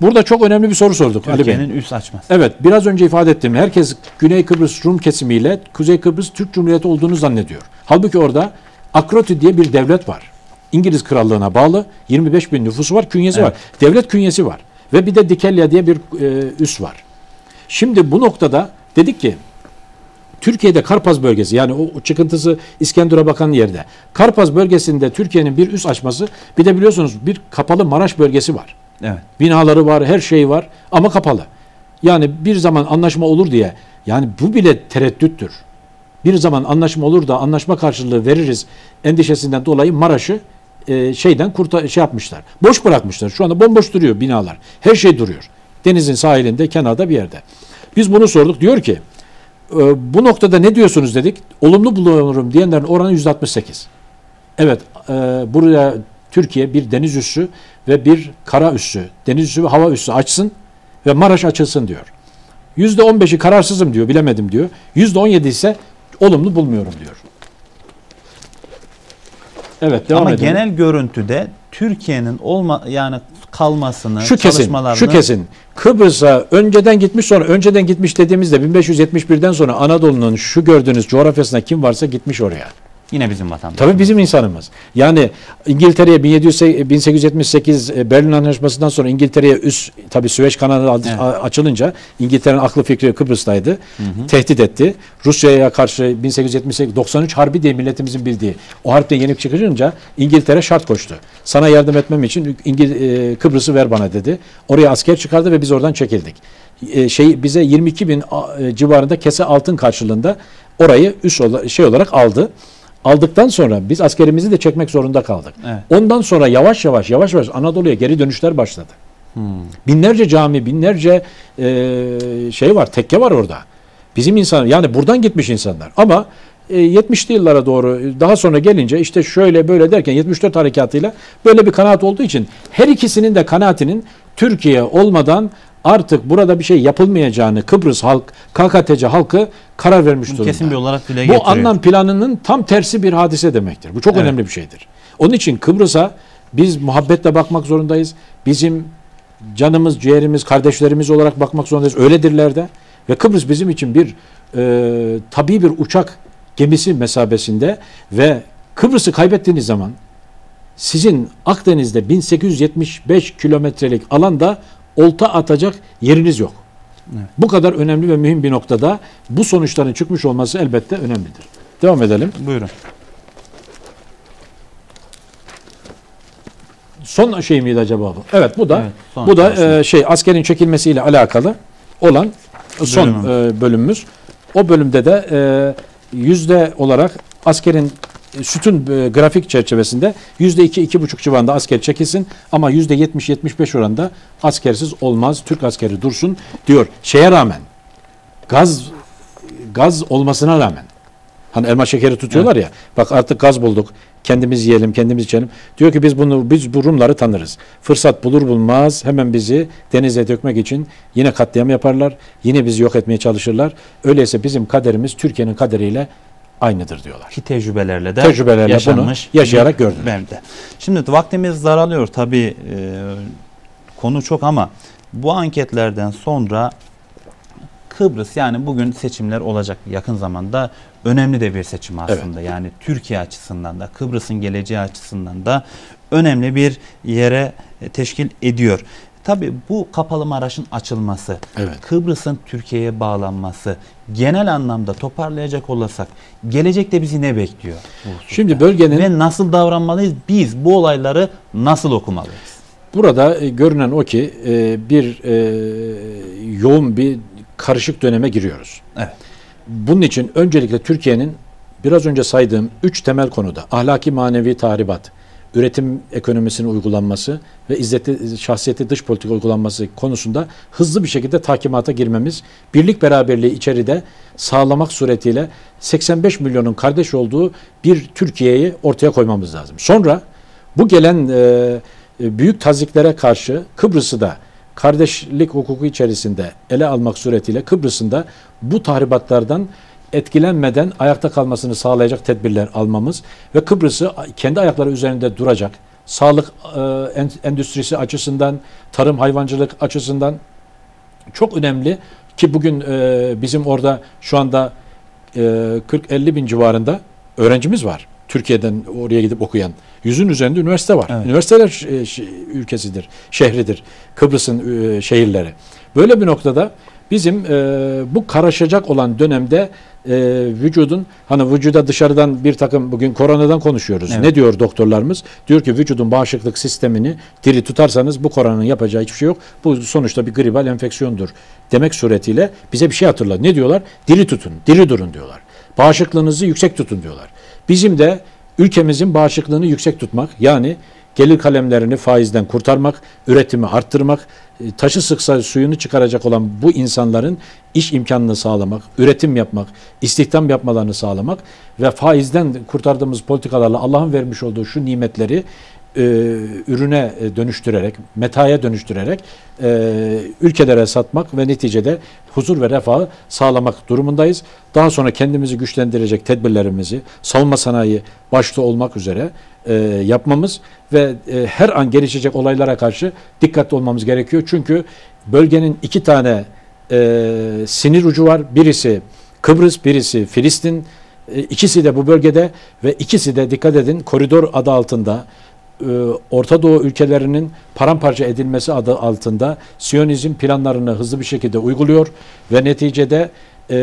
Burada çok önemli bir soru sorduk Ali Bey. Türkiye'nin üst açması. Evet biraz önce ifade ettim. Herkes Güney Kıbrıs Rum kesimiyle Kuzey Kıbrıs Türk Cumhuriyeti olduğunu zannediyor. Halbuki orada Akroti diye bir devlet var. İngiliz krallığına bağlı 25 bin nüfusu var, künyesi Evet. var. Devlet künyesi var. Ve bir de Dikelya diye bir e, üs var. Şimdi bu noktada dedik ki Türkiye'de Karpaz bölgesi yani o çıkıntısı İskenderun'a bakan yerde. Karpaz bölgesinde Türkiye'nin bir üs açması bir de biliyorsunuz bir kapalı Maraş bölgesi var. Evet. Binaları var, her şey var ama kapalı. Yani bir zaman anlaşma olur diye yani bu bile tereddüttür. Bir zaman anlaşma olur da anlaşma karşılığı veririz endişesinden dolayı Maraş'ı e, şeyden kurta şey yapmışlar. Boş bırakmışlar. Şu anda bomboş duruyor binalar. Her şey duruyor. Denizin sahilinde, kenarda bir yerde. Biz bunu sorduk. Diyor ki e, bu noktada ne diyorsunuz dedik. Olumlu buluyorum diyenlerin oranı %68. Evet, e, buraya Türkiye bir deniz üssü ve bir kara üssü, deniz üssü ve hava üssü açsın ve Maraş açılsın diyor. %15'i kararsızım diyor, bilemedim diyor. %17 ise olumlu bulmuyorum diyor. Evet, devam Ama edelim. genel görüntüde Türkiye'nin olma yani kalmasını, şu kesin, çalışmalarını şu kesin. Kıbrıs'a önceden gitmiş sonra önceden gitmiş dediğimizde 1571'den sonra Anadolu'nun şu gördüğünüz coğrafyasına kim varsa gitmiş oraya. Yine bizim vatandaşımız. Tabii bizim insanımız. Yani İngiltere'ye 1700 1878 e, Berlin Anlaşması'ndan sonra İngiltere'ye üst tabii Süveyş kanalı Evet. açılınca İngiltere'nin aklı fikri Kıbrıs'taydı. Tehdit etti. Rusya'ya karşı 1878 93 harbi diye milletimizin bildiği o harpte yenik çıkınca İngiltere şart koştu. Sana yardım etmem için İngil e, Kıbrıs'ı ver bana dedi. Oraya asker çıkardı ve biz oradan çekildik. E, şey bize 22 bin e, civarında kese altın karşılığında orayı üst şey olarak aldı. Aldıktan sonra biz askerimizi de çekmek zorunda kaldık. Evet. Ondan sonra yavaş yavaş yavaş yavaş Anadolu'ya geri dönüşler başladı. Binlerce cami, binlerce e, şey var, tekke var orada. Bizim insan yani buradan gitmiş insanlar. Ama e, 70'li yıllara doğru daha sonra gelince işte şöyle böyle derken 74 harekatıyla böyle bir kanaat olduğu için her ikisinin de kanaatinin Türkiye olmadan artık burada bir şey yapılmayacağını Kıbrıs halk, KKTC halkı karar vermiş durumda. Kesin bir olarak dile getiriyor. Bu anlam planının tam tersi bir hadise demektir. Bu çok Evet. önemli bir şeydir. Onun için Kıbrıs'a biz muhabbetle bakmak zorundayız. Bizim canımız, ciğerimiz, kardeşlerimiz olarak bakmak zorundayız. Öyledirler de. Ve Kıbrıs bizim için bir e, tabii bir uçak gemisi mesabesinde ve Kıbrıs'ı kaybettiğiniz zaman sizin Akdeniz'de 1875 kilometrelik alanda olta atacak yeriniz yok. Evet. Bu kadar önemli ve mühim bir noktada bu sonuçların çıkmış olması elbette önemlidir. Devam edelim. Buyurun. Son şey miydi acaba bu? Evet bu da Evet, bu da e, şey askerin çekilmesiyle alakalı olan son Bölümü. e, bölümümüz. O bölümde de e, yüzde olarak askerin e, sütun e, grafik çerçevesinde yüzde iki iki buçuk civarında asker çekilsin ama yüzde yetmiş yetmiş beş oranında askersiz olmaz. Türk askeri dursun diyor. Şeye rağmen gaz gaz olmasına rağmen Hani elma şekeri tutuyorlar ya. Bak artık gaz bulduk. Kendimiz yiyelim, kendimiz içelim. Diyor ki biz bunu biz bu Rumları tanırız. Fırsat bulur bulmaz hemen bizi denize dökmek için yine katliam yaparlar. Yine bizi yok etmeye çalışırlar. Öyleyse bizim kaderimiz Türkiye'nin kaderiyle aynıdır diyorlar. Ki tecrübelerle de Tecrübelerle yaşanmış. bunu yaşayarak gördüler. Ben de. Şimdi vaktimiz daralıyor tabii e, konu çok ama bu anketlerden sonra Kıbrıs yani bugün seçimler olacak yakın zamanda önemli de bir seçim aslında. Yani Türkiye açısından da Kıbrıs'ın geleceği açısından da önemli bir yere teşkil ediyor. Tabii bu kapalı Maraş'ın açılması, Evet. Kıbrıs'ın Türkiye'ye bağlanması genel anlamda toparlayacak olursak gelecekte bizi ne bekliyor? Şimdi bölgenin ve nasıl davranmalıyız? Biz bu olayları nasıl okumalıyız? Burada e, görünen o ki e, bir e, yoğun bir karışık döneme giriyoruz. Evet. Bunun için öncelikle Türkiye'nin biraz önce saydığım üç temel konuda ahlaki manevi tahribat, üretim ekonomisinin uygulanması ve izzetli şahsiyetli dış politika uygulanması konusunda hızlı bir şekilde takimata girmemiz, birlik beraberliği içeride sağlamak suretiyle 85 milyonun kardeş olduğu bir Türkiye'yi ortaya koymamız lazım. Sonra bu gelen e, e, büyük taziklere karşı Kıbrıs'ı da kardeşlik hukuku içerisinde ele almak suretiyle Kıbrıs'ın da bu tahribatlardan etkilenmeden ayakta kalmasını sağlayacak tedbirler almamız ve Kıbrıs'ı kendi ayakları üzerinde duracak sağlık e, en- endüstrisi açısından, tarım hayvancılık açısından çok önemli ki bugün e, bizim orada şu anda e, 40-50 bin civarında öğrencimiz var. Türkiye'den oraya gidip okuyan. Yüzün üzerinde üniversite var. Evet. Üniversiteler e, ülkesidir, şehridir. Kıbrıs'ın e, şehirleri. Böyle bir noktada bizim e, bu karışacak olan dönemde e, vücudun hani vücuda dışarıdan bir takım bugün koronadan konuşuyoruz. Evet. Ne diyor doktorlarımız? Diyor ki vücudun bağışıklık sistemini diri tutarsanız bu koronanın yapacağı hiçbir şey yok. Bu sonuçta bir gribal enfeksiyondur demek suretiyle bize bir şey hatırlar. Ne diyorlar? Diri tutun, diri durun diyorlar. Bağışıklığınızı yüksek tutun diyorlar. Bizim de ülkemizin bağışıklığını yüksek tutmak yani gelir kalemlerini faizden kurtarmak, üretimi arttırmak, e, taşı sıksa suyunu çıkaracak olan bu insanların iş imkanını sağlamak, üretim yapmak, istihdam yapmalarını sağlamak ve faizden kurtardığımız politikalarla Allah'ın vermiş olduğu şu nimetleri e, ürüne e, dönüştürerek, metaya dönüştürerek e, ülkelere satmak ve neticede huzur ve refahı sağlamak durumundayız. Daha sonra kendimizi güçlendirecek tedbirlerimizi savunma sanayi başta olmak üzere e, yapmamız ve e, her an gelişecek olaylara karşı dikkatli olmamız gerekiyor. Çünkü bölgenin iki tane e, sinir ucu var. Birisi Kıbrıs, birisi Filistin. E, ikisi de bu bölgede ve ikisi de dikkat edin koridor adı altında Orta Doğu ülkelerinin paramparça edilmesi adı altında Siyonizm planlarını hızlı bir şekilde uyguluyor ve neticede e,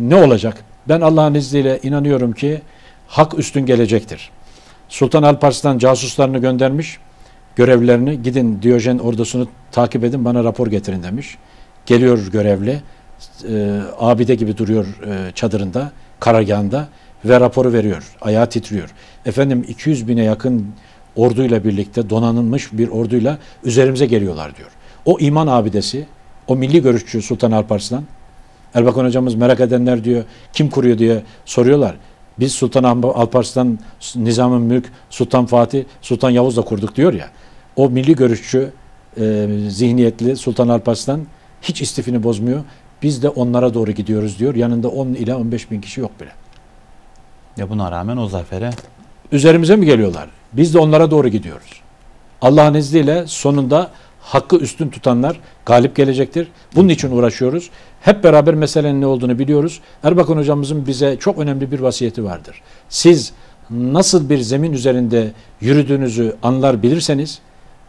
ne olacak? Ben Allah'ın izniyle inanıyorum ki hak üstün gelecektir. Sultan Alparslan casuslarını göndermiş, görevlilerini gidin Diyojen ordusunu takip edin bana rapor getirin demiş. Geliyor görevli, e, abide gibi duruyor e, çadırında, karargahında ve raporu veriyor. Ayağı titriyor. Efendim 200 bine yakın orduyla birlikte donanılmış bir orduyla üzerimize geliyorlar diyor. O iman abidesi, o milli görüşçü Sultan Alparslan, Erbakan hocamız merak edenler diyor, kim kuruyor diye soruyorlar. Biz Sultan Alparslan, Nizam-ı Mülk, Sultan Fatih, Sultan Yavuz'la kurduk diyor ya. O milli görüşçü, e, zihniyetli Sultan Alparslan hiç istifini bozmuyor. Biz de onlara doğru gidiyoruz diyor. Yanında 10 ila 15 bin kişi yok bile. Ya buna rağmen o zafere Üzerimize mi geliyorlar? Biz de onlara doğru gidiyoruz. Allah'ın izniyle sonunda hakkı üstün tutanlar galip gelecektir. Bunun için uğraşıyoruz. Hep beraber meselenin ne olduğunu biliyoruz. Erbakan hocamızın bize çok önemli bir vasiyeti vardır. Siz nasıl bir zemin üzerinde yürüdüğünüzü anlar bilirseniz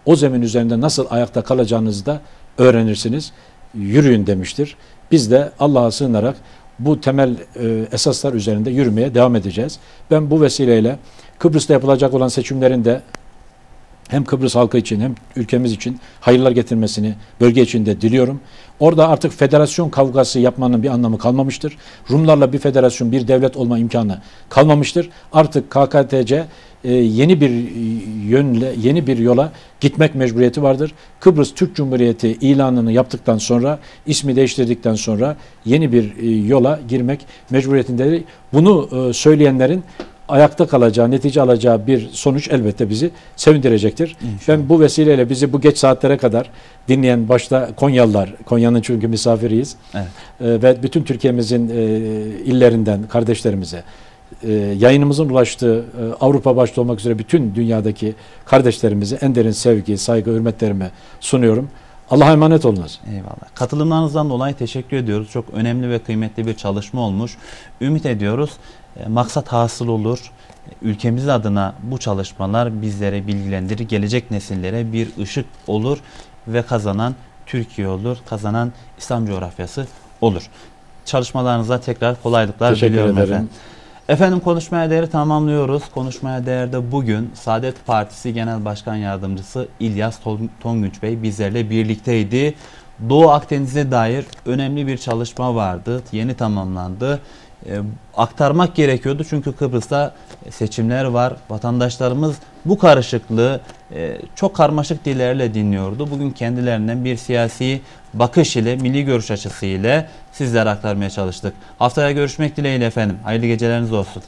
o zemin üzerinde nasıl ayakta kalacağınızı da öğrenirsiniz. Yürüyün demiştir. Biz de Allah'a sığınarak bu temel e, esaslar üzerinde yürümeye devam edeceğiz. Ben bu vesileyle Kıbrıs'ta yapılacak olan seçimlerin de hem Kıbrıs halkı için hem ülkemiz için hayırlar getirmesini bölge içinde diliyorum. Orada artık federasyon kavgası yapmanın bir anlamı kalmamıştır. Rumlarla bir federasyon, bir devlet olma imkanı kalmamıştır. Artık KKTC e, yeni bir yönle, yeni bir yola gitmek mecburiyeti vardır. Kıbrıs Türk Cumhuriyeti ilanını yaptıktan sonra, ismi değiştirdikten sonra yeni bir e, yola girmek mecburiyetindedir. Bunu e, söyleyenlerin ayakta kalacağı, netice alacağı bir sonuç elbette bizi sevindirecektir. İnşallah. Ben bu vesileyle bizi bu geç saatlere kadar dinleyen başta Konyalılar, Konya'nın çünkü misafiriyiz Evet. e, ve bütün Türkiye'mizin e, illerinden kardeşlerimize, e, yayınımızın ulaştığı e, Avrupa başta olmak üzere bütün dünyadaki kardeşlerimize en derin sevgi, saygı, hürmetlerimi sunuyorum. Allah'a emanet olunuz. Eyvallah. Katılımlarınızdan dolayı teşekkür ediyoruz. Çok önemli ve kıymetli bir çalışma olmuş. Ümit ediyoruz e, maksat hasıl olur. E, Ülkemiz adına bu çalışmalar bizlere bilgilendirir. Gelecek nesillere bir ışık olur ve kazanan Türkiye olur. Kazanan İslam coğrafyası olur. Çalışmalarınıza tekrar kolaylıklar Teşekkür diliyorum ederim. efendim. Efendim konuşmaya değeri tamamlıyoruz. Konuşmaya değerde bugün Saadet Partisi Genel Başkan Yardımcısı İlyas Ton- Tongunç Bey bizlerle birlikteydi. Doğu Akdeniz'e dair önemli bir çalışma vardı. Yeni tamamlandı. E, aktarmak gerekiyordu çünkü Kıbrıs'ta seçimler var. Vatandaşlarımız bu karışıklığı e, çok karmaşık dillerle dinliyordu. Bugün kendilerinden bir siyasi bakış ile, milli görüş açısı ile sizlere aktarmaya çalıştık. Haftaya görüşmek dileğiyle efendim. Hayırlı geceleriniz olsun.